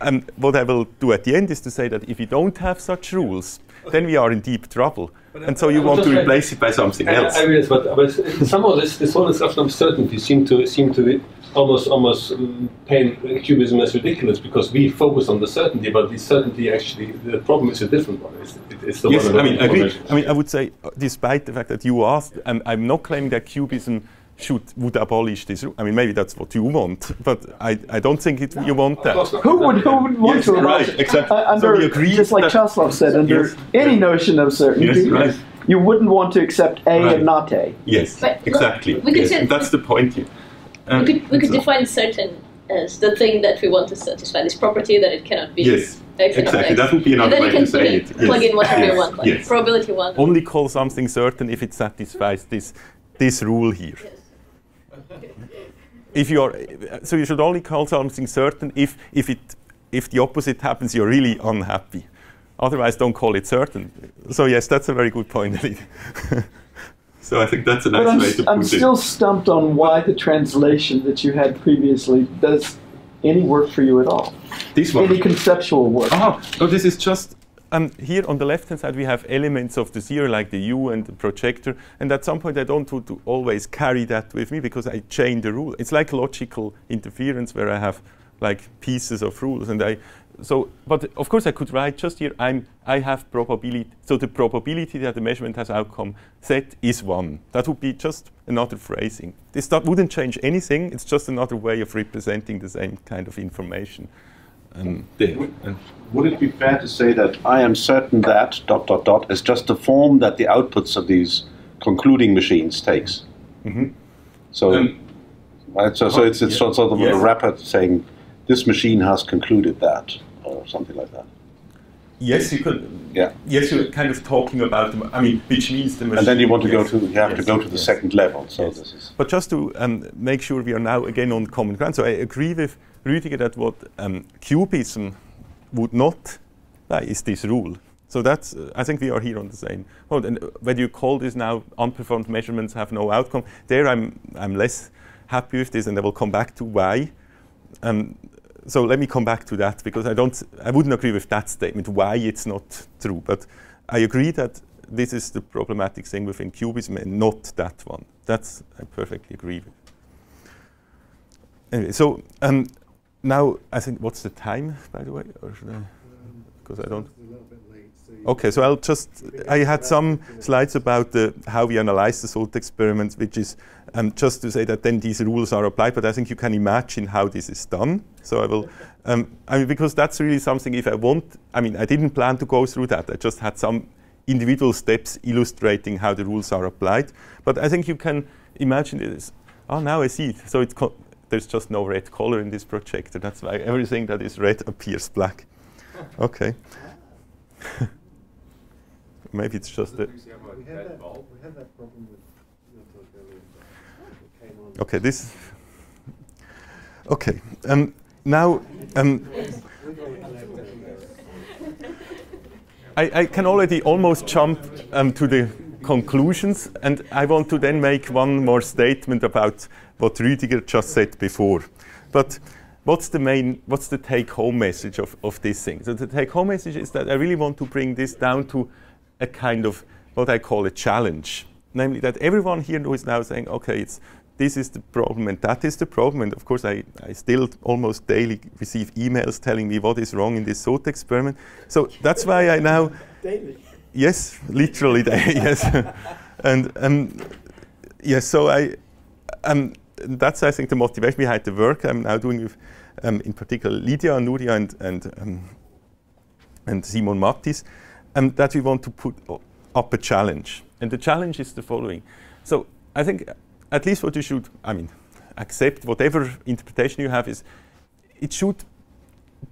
Um, what I will do at the end is to say that if you don't have such rules, then we are in deep trouble, and so you I want to replace it by something I, else. I realize, but, but somehow this, this whole discussion of certainty seem to seem to be almost almost um, paint QBism as ridiculous because we focus on the certainty, but the certainty actually the problem is a different one. It's, it, it's the Yes, one I mean, I agree. I mean, I would say, uh, despite the fact that you asked, and I'm not claiming that QBism should would abolish this. I mean, maybe that's what you want, but I, I don't think it, you want that. Who would, who would want Yes, to right, exactly. uh, under, we agree just like that- Časlav said, under Yes. any notion of certainty, Yes, right. you wouldn't want to accept A Right. and not A. Yes, But exactly. we could Yes, that's the point here. Um, we could, we could define certain as the thing that we want to satisfy, this property that it cannot be. Yes, exactly. X. That would be And another then way can to say it. plug Yes. in whatever yes. you want, like yes. probability one. Only call something certain if it satisfies this this rule here. If you are, so you should only call something certain if if it if the opposite happens, you're really unhappy. Otherwise, don't call it certain. So yes, that's a very good point. so I think that's a nice But I'm, way s- to I'm put still stumped on why the translation that you had previously does any work for you at all? This one? Any conceptual work? Ah, no, this is just um, here on the left-hand side we have elements of the zero like the U and the projector and at some point I don't want to always carry that with me because I chain the rule. It's like logical interference where I have like pieces of rules and I so but of course I could write just here I'm I have probability so the probability that the measurement has outcome set is one. That would be just another phrasing. This that wouldn't change anything, it's just another way of representing the same kind of information. Um, would, would, it be fair to say that I am certain that dot dot dot is just the form that the outputs of these concluding machines takes? Mm -hmm. So, um, right, so, so it's, it's yeah. sort of yes. a wrapper saying this machine has concluded that or something like that. Yes, you could. Yeah. Yes, you're kind of talking about. The, I mean, which means the machine. And then you want to yes. go to. You have yes. to go to the yes. second level. So this is. But just to um, make sure we are now again on common ground. So I agree with Rüdiger that what um, QBism would not uh, is this rule. So that's, uh, I think we are here on the same. Well, and whether you call this now unperformed measurements have no outcome, there I'm, I'm less happy with this, and I will come back to why. Um, so let me come back to that because I don't, I wouldn't agree with that statement why it's not true. But I agree that this is the problematic thing within QBism and not that one. That's I perfectly agree with. Anyway, so um, now, I think, what's the time, by the way? Or should I? Because I don't. Okay, so I'll just. I had some slides about the, how we analyze the thought experiments, which is um, just to say that then these rules are applied. But I think you can imagine how this is done. So I will. Um, I mean, because that's really something. If I want, I mean, I didn't plan to go through that. I just had some individual steps illustrating how the rules are applied. But I think you can imagine this. Oh, now I see. It. So it's there's just no red color in this projector. That's why everything that is red appears black. okay. Maybe it's just that. Okay, this. Okay, um, now um, I, I, can already almost jump um, to the conclusions, and I want to then make one more statement about what Rüdiger just said before. But what's the main, what's the take-home message of, of this thing? So the take-home message is that I really want to bring this down to a kind of what I call a challenge. Namely that everyone here who is now saying, okay, it's this is the problem and that is the problem. And of course, I, I still almost daily receive emails telling me what is wrong in this thought experiment. So that's why I now. Daily. Yes, literally, daily, yes. and um, yes, so I, um, that's, I think, the motivation behind the work I'm now doing with, um, in particular, Lydia, Nuria, and, and, um, and Simon Mattis, um, that we want to put up a challenge. And the challenge is the following. So I think at least what you should, I mean, accept whatever interpretation you have is, it should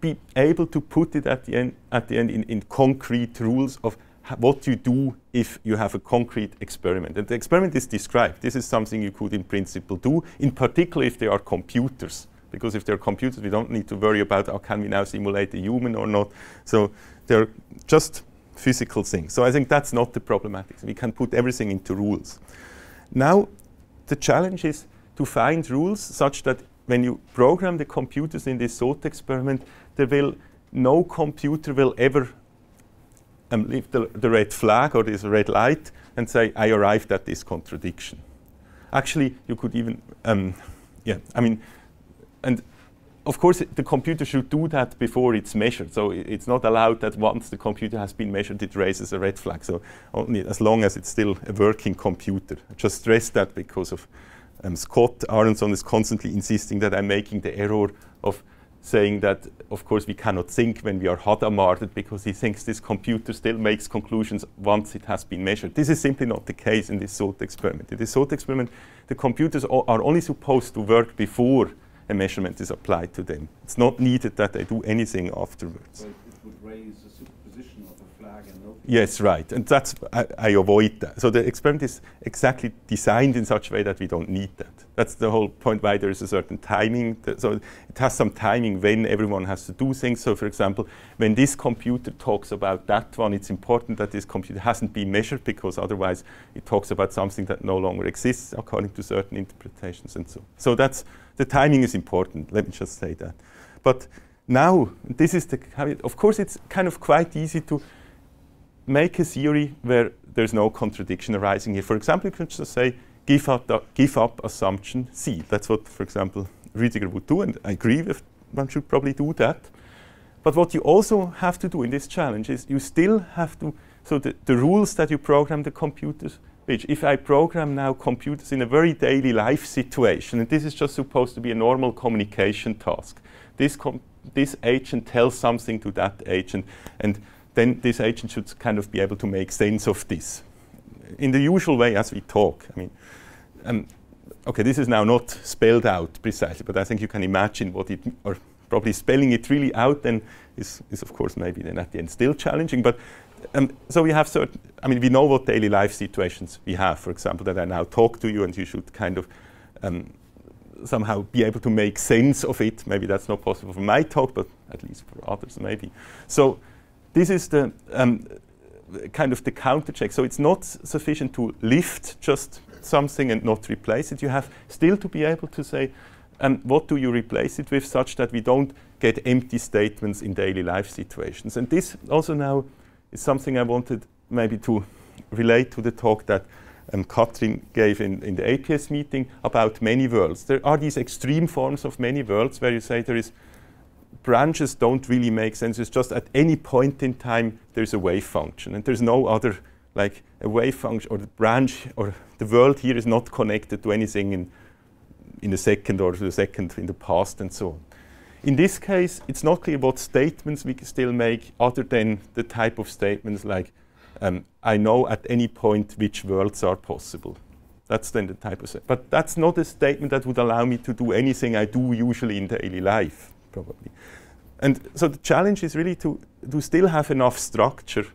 be able to put it at the end, at the end in, in concrete rules of what you do if you have a concrete experiment. And the experiment is described. This is something you could in principle do, in particular if they are computers. Because if they're computers, we don't need to worry about, oh, can we now simulate a human or not? So they're just physical things. So I think that's not the problematic. We can put everything into rules. Now, the challenge is to find rules such that when you program the computers in this thought experiment, there will no computer will ever um, leave the, the red flag or this red light and say, I arrived at this contradiction. Actually, you could even, um, yeah, I mean, and of course, the computer should do that before it's measured. So it's not allowed that once the computer has been measured, it raises a red flag. So only as long as it's still a working computer. I just stress that because of um, Scott Aaronson is constantly insisting that I'm making the error of saying that, of course, we cannot think when we are Hadamarded because he thinks this computer still makes conclusions once it has been measured. This is simply not the case in this thought experiment. In this thought experiment, the computers are only supposed to work before a measurement is applied to them. It's not needed that they do anything afterwards. it would raise a superposition of a flag and no. Yes, right, and that's I, I, avoid that. So the experiment is exactly designed in such a way that we don't need that. That's the whole point why there is a certain timing. so it has some timing when everyone has to do things. So for example, when this computer talks about that one, it's important that this computer hasn't been measured because otherwise it talks about something that no longer exists according to certain interpretations and so. So that's the timing is important. Let me just say that. But now, this is the, of course, it's kind of quite easy to make a theory where there's no contradiction arising here. For example, you could just say, give up, give up assumption C. That's what, for example, Rüdiger would do, and I agree with one should probably do that. But what you also have to do in this challenge is you still have to, so the, the rules that you program the computers, which if I program now computers in a very daily life situation, and this is just supposed to be a normal communication task, this, com this agent tells something to that agent, and then this agent should kind of be able to make sense of this in the usual way as we talk. I mean, um, okay, this is now not spelled out precisely, but I think you can imagine what it, or probably spelling it really out then is, is of course maybe then at the end still challenging. But um, so we have certain, I mean, we know what daily life situations we have. For example, that I now talk to you and you should kind of um, somehow be able to make sense of it. Maybe that's not possible for my talk, but at least for others maybe. So this is the um, kind of the counter check. So it's not sufficient to lift just something and not replace it. You have still to be able to say, um, what do you replace it with such that we don't get empty statements in daily life situations. And this also now is something I wanted maybe to relate to the talk that um, Katrin gave in, in the APS meeting about many worlds. There are these extreme forms of many worlds where you say there is branches don't really make sense. It's just at any point in time there's a wave function and there's no other like a wave function or the branch or the world here is not connected to anything in in the second or to the second in the past and so on. In this case, it's not clear what statements we can still make other than the type of statements like, um, I know at any point which worlds are possible. That's then the type of, statement. but that's not a statement that would allow me to do anything I do usually in daily life, probably. And so the challenge is really to, to still have enough structure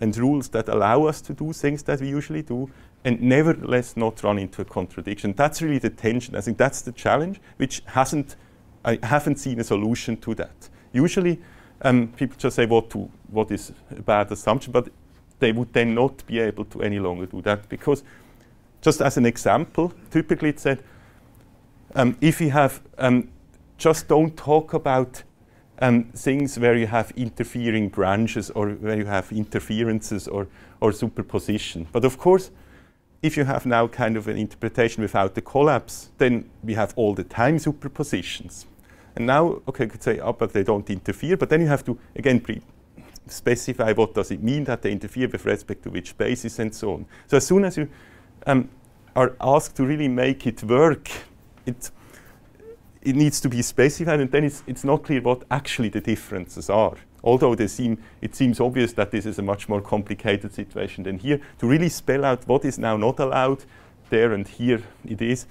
and rules that allow us to do things that we usually do and nevertheless not run into a contradiction. That's really the tension. I think that's the challenge, which hasn't, I haven't seen a solution to that. Usually, um, people just say what, to, what is a bad assumption, but they would then not be able to any longer do that because, just as an example, typically it said, um, if you have, um, just don't talk about um, things where you have interfering branches or where you have interferences or, or superposition. But of course, if you have now kind of an interpretation without the collapse, then we have all the time superpositions. And now, okay, you could say, oh, but they don't interfere, but then you have to, again, specify what does it mean that they interfere with respect to which basis and so on. So as soon as you um, are asked to really make it work, it, it needs to be specified, and then it's, it's not clear what actually the differences are. Although seem, it seems obvious that this is a much more complicated situation than here, to really spell out what is now not allowed there and here it is,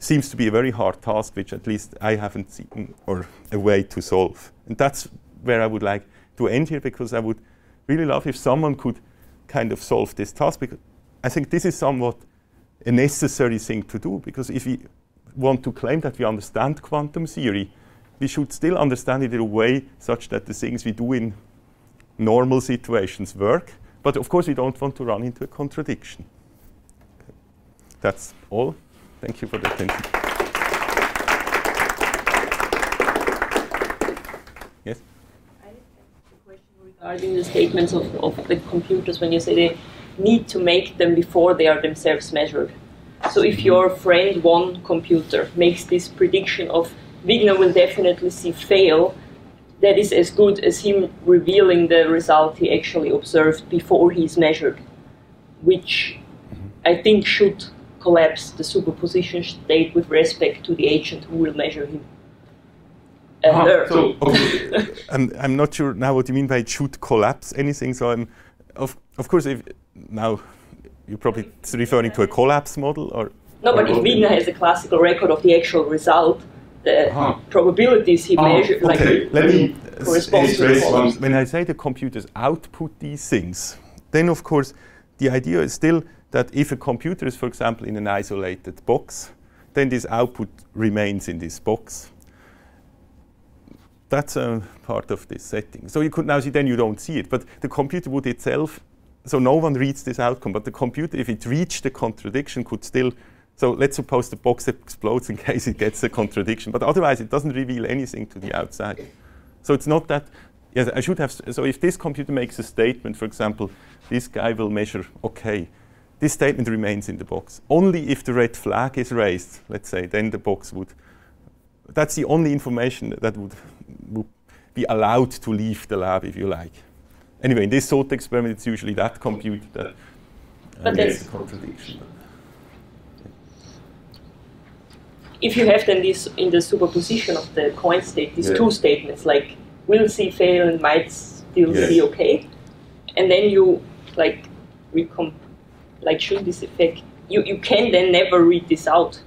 seems to be a very hard task, which at least I haven't seen or a way to solve. And that's where I would like to end here, because I would really love if someone could kind of solve this task, because I think this is somewhat a necessary thing to do, because if we want to claim that we understand quantum theory, we should still understand it in a way such that the things we do in normal situations work. But of course, we don't want to run into a contradiction. That's all. Thank you for the attention. Yes? I have a question regarding the statements of, of the computers when you say they need to make them before they are themselves measured. So if mm-hmm. your friend one computer makes this prediction of Wigner will definitely see fail that is as good as him revealing the result he actually observed before he's measured, which mm-hmm. I think should collapse the superposition state with respect to the agent who will measure him. Uh, so, okay. I'm, I'm not sure now what you mean by it should collapse anything. So I'm, of, of course, if now you're probably referring to a collapse model or. No, but if Wigner has a classical record of the actual result, the uh-huh. probabilities he oh, measured. Okay, like, let me correspond to When I say the computers output these things, then of course the idea is still that if a computer is, for example, in an isolated box, then this output remains in this box. That's a part of this setting. So you could now see, then you don't see it, but the computer would itself, so no one reads this outcome, but the computer, if it reached the contradiction, could still So let's suppose the box explodes in case it gets a contradiction, but otherwise it doesn't reveal anything to the outside. So it's not that, yes, I should have, so if this computer makes a statement, for example, this guy will measure okay, this statement remains in the box. Only if the red flag is raised, let's say, then the box would, that's the only information that would, would be allowed to leave the lab, if you like. Anyway, in this thought experiment, it's usually that compute that uh, But that's- the contradiction. if you have then this in the superposition of the coin state, these Yeah. two statements like will see fail and might still Yes. see okay, and then you like recom like should this effect you, you can then never read this out.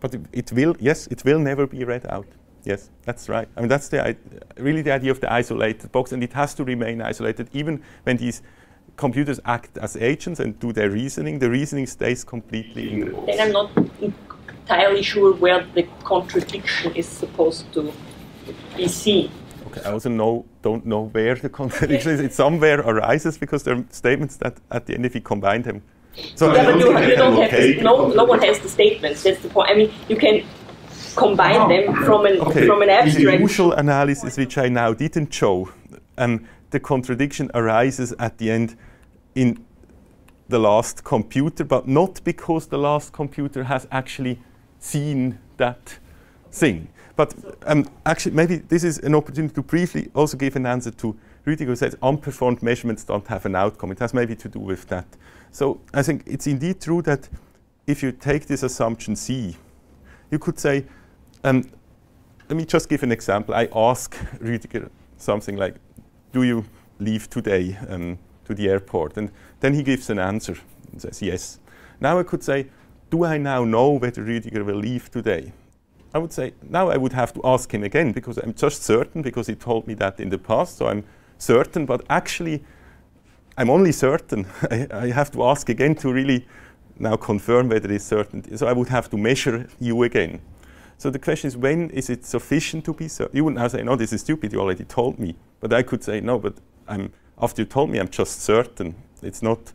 But it, it will, yes, it will never be read out. Yes, that's right. I mean, that's the really the idea of the isolated box, and it has to remain isolated even when these computers act as agents and do their reasoning. The reasoning stays completely in the box. Then I'm not entirely sure where the contradiction is supposed to be seen. Okay, I also know, don't know where the contradiction is. It somewhere arises because there are statements that at the end, if you combine them. So yeah, but don't you, you don't have this, no, no one has the statements. That's the point. I mean, you can combine them from an Okay, from an in the abstract. usual analysis, which I now didn't show, um, the contradiction arises at the end in the last computer, but not because the last computer has actually seen that thing. But um, actually, maybe this is an opportunity to briefly also give an answer to Rüdiger, who says unperformed measurements don't have an outcome. It has maybe to do with that. So I think it's indeed true that if you take this assumption C, you could say, um, let me just give an example. I ask Rüdiger something like, do you leave today um, to the airport? And then he gives an answer and says yes. Now I could say, do I now know whether Rüdiger will leave today? I would say, now I would have to ask him again because I'm just certain because he told me that in the past, so I'm certain, but actually I'm only certain. I, I have to ask again to really now confirm whether it's certain. So I would have to measure you again. So the question is, when is it sufficient to be certain? You would now say, no, this is stupid, you already told me. But I could say, no, but I'm, after you told me, I'm just certain. It's not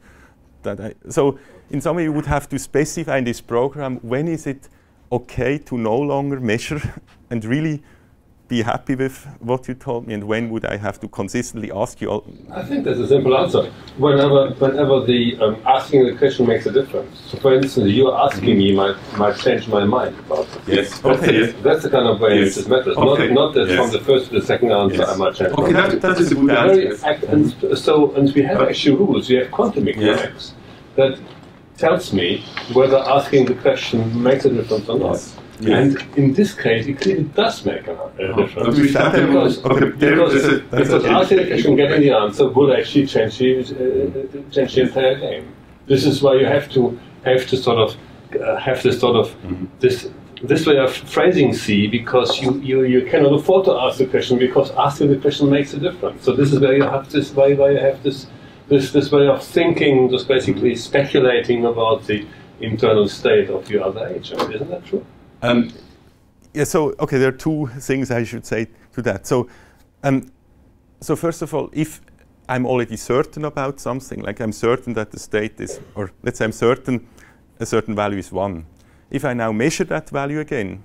that I, so in some way you would have to specify in this program, when is it okay to no longer measure and really be happy with what you told me, and when would I have to consistently ask you all? I think there's a simple answer. Whenever, whenever the um, asking the question makes a difference. So, for instance, you're asking me might might change my mind about it. Yes. That's, Okay, the, yes. that's the kind of way in Yes. it matters. Okay. Not, not that Yes. from the first to the second answer Yes. I might change Okay, my mind. that, that is a good Very answer. act- and so, and we have actually rules. We have quantum mechanics that tells me whether asking the question makes a difference or not. Yes. And in this case, it clearly does make a, a difference. but we start because okay, because, that's a- that's because asking the question, getting the answer, will actually change the, uh, change the entire game. This is why you have to have to sort of uh, have this sort of Mm-hmm. this this way of phrasing C because you, you, you cannot afford to ask the question because asking the question makes a difference. So this is where you have this why why you have this this this way of thinking, just basically speculating about the internal state of your other agent. Isn't that true? Um, yeah, so, okay, there are two things I should say to that. So, um, so first of all, if I'm already certain about something, like I'm certain that the state is, or let's say I'm certain a certain value is 1. If I now measure that value again,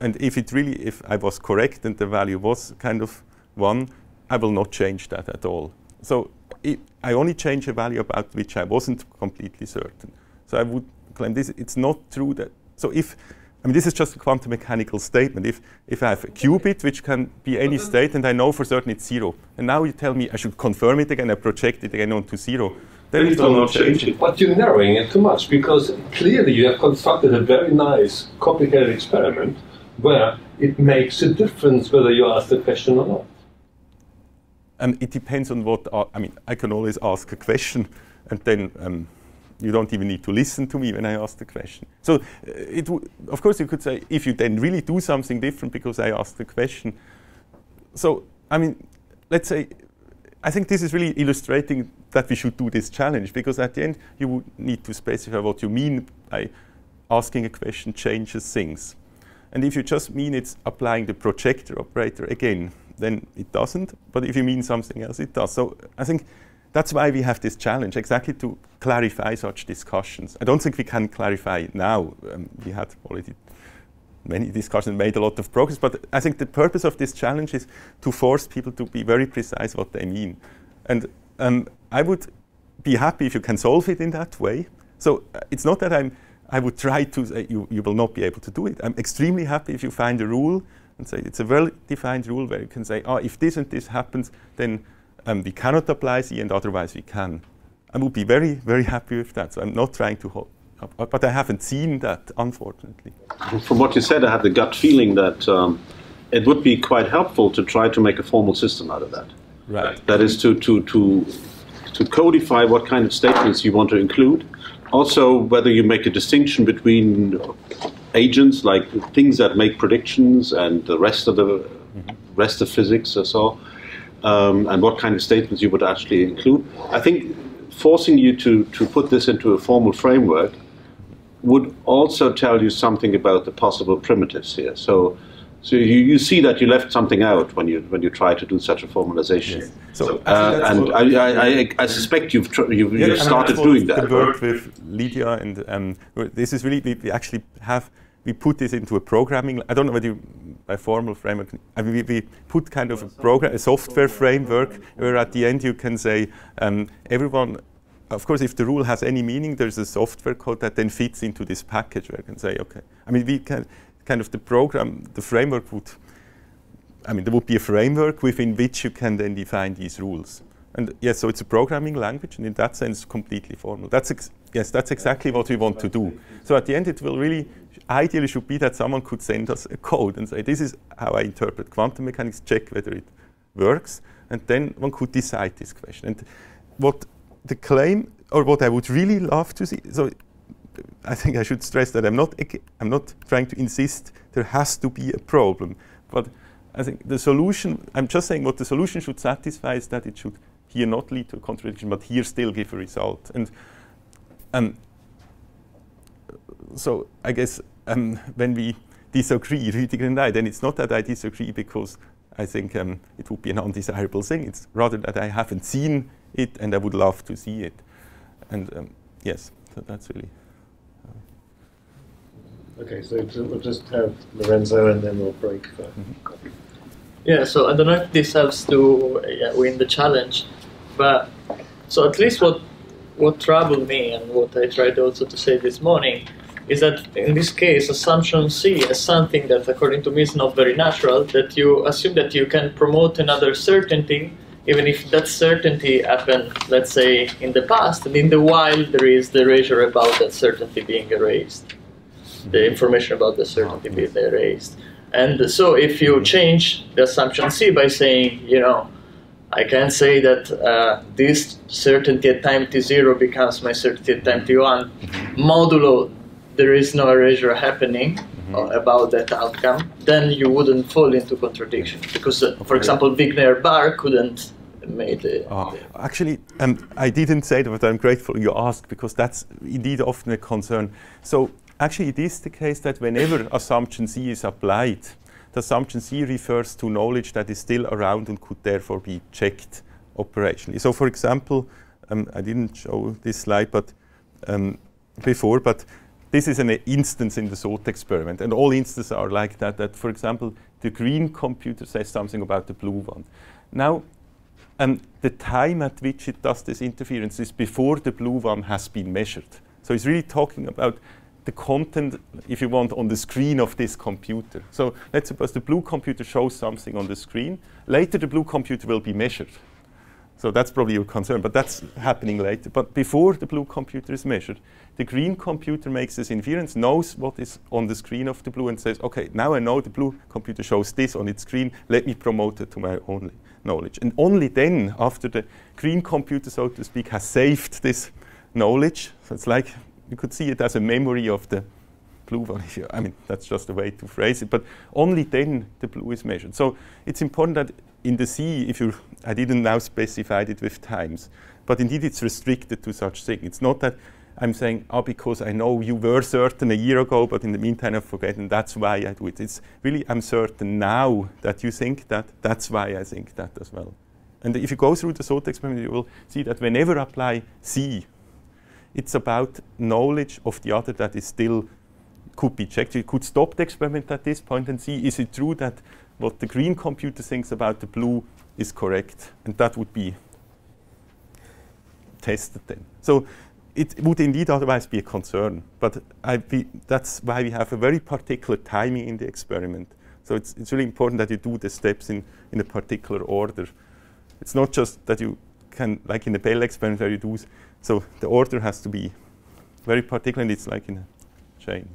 and if it really, if I was correct and the value was kind of 1, I will not change that at all. So i I only change a value about which I wasn't completely certain. So I would claim this, it's not true that, so if, I mean, this is just a quantum mechanical statement. If, if I have a qubit, which can be any state, and I know for certain it's zero, and now you tell me I should confirm it again, I project it again onto zero, then it will not change it. But you're narrowing it too much because clearly you have constructed a very nice, complicated experiment where it makes a difference whether you ask the question or not. Um, it depends on what, uh, I mean, I can always ask a question, and then um, you don't even need to listen to me when I ask the question. So, uh, it of course, you could say if you then really do something different because I asked the question. So, I mean, let's say, I think this is really illustrating that we should do this challenge because at the end you would need to specify what you mean by asking a question changes things. And if you just mean it's applying the projector operator again, then it doesn't. But if you mean something else, it does. So I think that's why we have this challenge, exactly to clarify such discussions. I don't think we can clarify now. Um, we had already many discussions, made a lot of progress, but I think the purpose of this challenge is to force people to be very precise what they mean. And um, I would be happy if you can solve it in that way. So uh, it's not that I'm, I would try to say you, you will not be able to do it. I'm extremely happy if you find a rule and say it's a well-defined rule where you can say, oh, if this and this happens, then um, we cannot apply C and otherwise we can. I would be very, very happy with that. So I'm not trying to hold, uh, but I haven't seen that, unfortunately. From what you said, I have the gut feeling that um, it would be quite helpful to try to make a formal system out of that. Right. That is to, to, to, to codify what kind of statements you want to include. Also, whether you make a distinction between agents, like things that make predictions, and the rest of the mm-hmm. rest of physics or so, um, and what kind of statements you would actually include. I think forcing you to, to put this into a formal framework would also tell you something about the possible primitives here. So so you, you see that you left something out when you when you try to do such a formalization. Yes. So, uh, and I, I, I, I, suspect you've you've, yeah, you've started doing that. The work with Lydia and um, this is really we, we, actually have we put this into a programming. I don't know whether you, by formal framework. I mean, we, we put kind of a program, a software framework, where at the end you can say um, everyone of course, if the rule has any meaning, there's a software code that then fits into this package where I can say, okay. I mean, we can kind of the program, the framework would, I mean, there would be a framework within which you can then define these rules. And yes, so it's a programming language, and in that sense, completely formal. That's yes, that's exactly what we want to do. So at the end, it will really, ideally, should be that someone could send us a code and say, "This is how I interpret quantum mechanics. Check whether it works," and then one could decide this question. And what the claim, or what I would really love to see, so I think I should stress that I'm not, I'm not trying to insist there has to be a problem. But I think the solution, I'm just saying what the solution should satisfy is that it should here not lead to a contradiction, but here still give a result. And um, so I guess um, when we disagree, Rüdiger and I, then it's not that I disagree because I think um, it would be an undesirable thing. It's rather that I haven't seen it and I would love to see it. And um, yes, so that's really. Okay, so we'll just have Lorenzo and then we'll break for coffee. Yeah, so I don't know if this helps to yeah, win the challenge, but so at least what what troubled me and what I tried also to say this morning is that in this case, assumption C is something that, according to me, is not very natural. That you assume that you can promote another certainty, even if that certainty happened, let's say, in the past, and in the while there is the erasure about that certainty being erased the information about the certainty be erased. And so if you change the assumption C by saying, you know, I can say that uh, this certainty at time t0 becomes my certainty at time t1, mm-hmm. modulo there is no erasure happening mm-hmm. uh, about that outcome, then you wouldn't fall into contradiction. Because, uh, for example, Wigner Bar couldn't made it. Oh, actually, um, I didn't say that, but I'm grateful you asked because that's indeed often a concern. So Actually, it is the case that whenever assumption C is applied, the assumption C refers to knowledge that is still around and could therefore be checked operationally. So for example, um, I didn't show this slide but um, before, but this is an instance in the thought experiment. And all instances are like that, that for example, the green computer says something about the blue one. Now, um, the time at which it does this interference is before the blue one has been measured. So it's really talking about the content, if you want, on the screen of this computer. So let's suppose the blue computer shows something on the screen. Later, the blue computer will be measured. So that's probably your concern, but that's happening later. But before the blue computer is measured, the green computer makes this inference, knows what is on the screen of the blue, and says, okay, now I know the blue computer shows this on its screen, let me promote it to my own knowledge. And only then, after the green computer, so to speak, has saved this knowledge, so it's like you could see it as a memory of the blue one. here. I mean, that's just a way to phrase it. But only then the blue is measured. So it's important that in the C, if you, I didn't now specify it with times, but indeed it's restricted to such thing. It's not that I'm saying, oh, because I know you were certain a year ago, but in the meantime I've forgotten, that's why I do it. It's really, I'm certain now that you think that, that's why I think that as well. And if you go through the thought experiment, you will see that whenever I apply C, it's about knowledge of the other that is still could be checked. You could stop the experiment at this point and see is it true that what the green computer thinks about the blue is correct, and that would be tested then. So it would indeed otherwise be a concern, but that's why we have a very particular timing in the experiment. So it's, it's really important that you do the steps in, in a particular order. It's not just that you can, like in the Bell experiment where you do, so the order has to be very particular and it's like in a chain.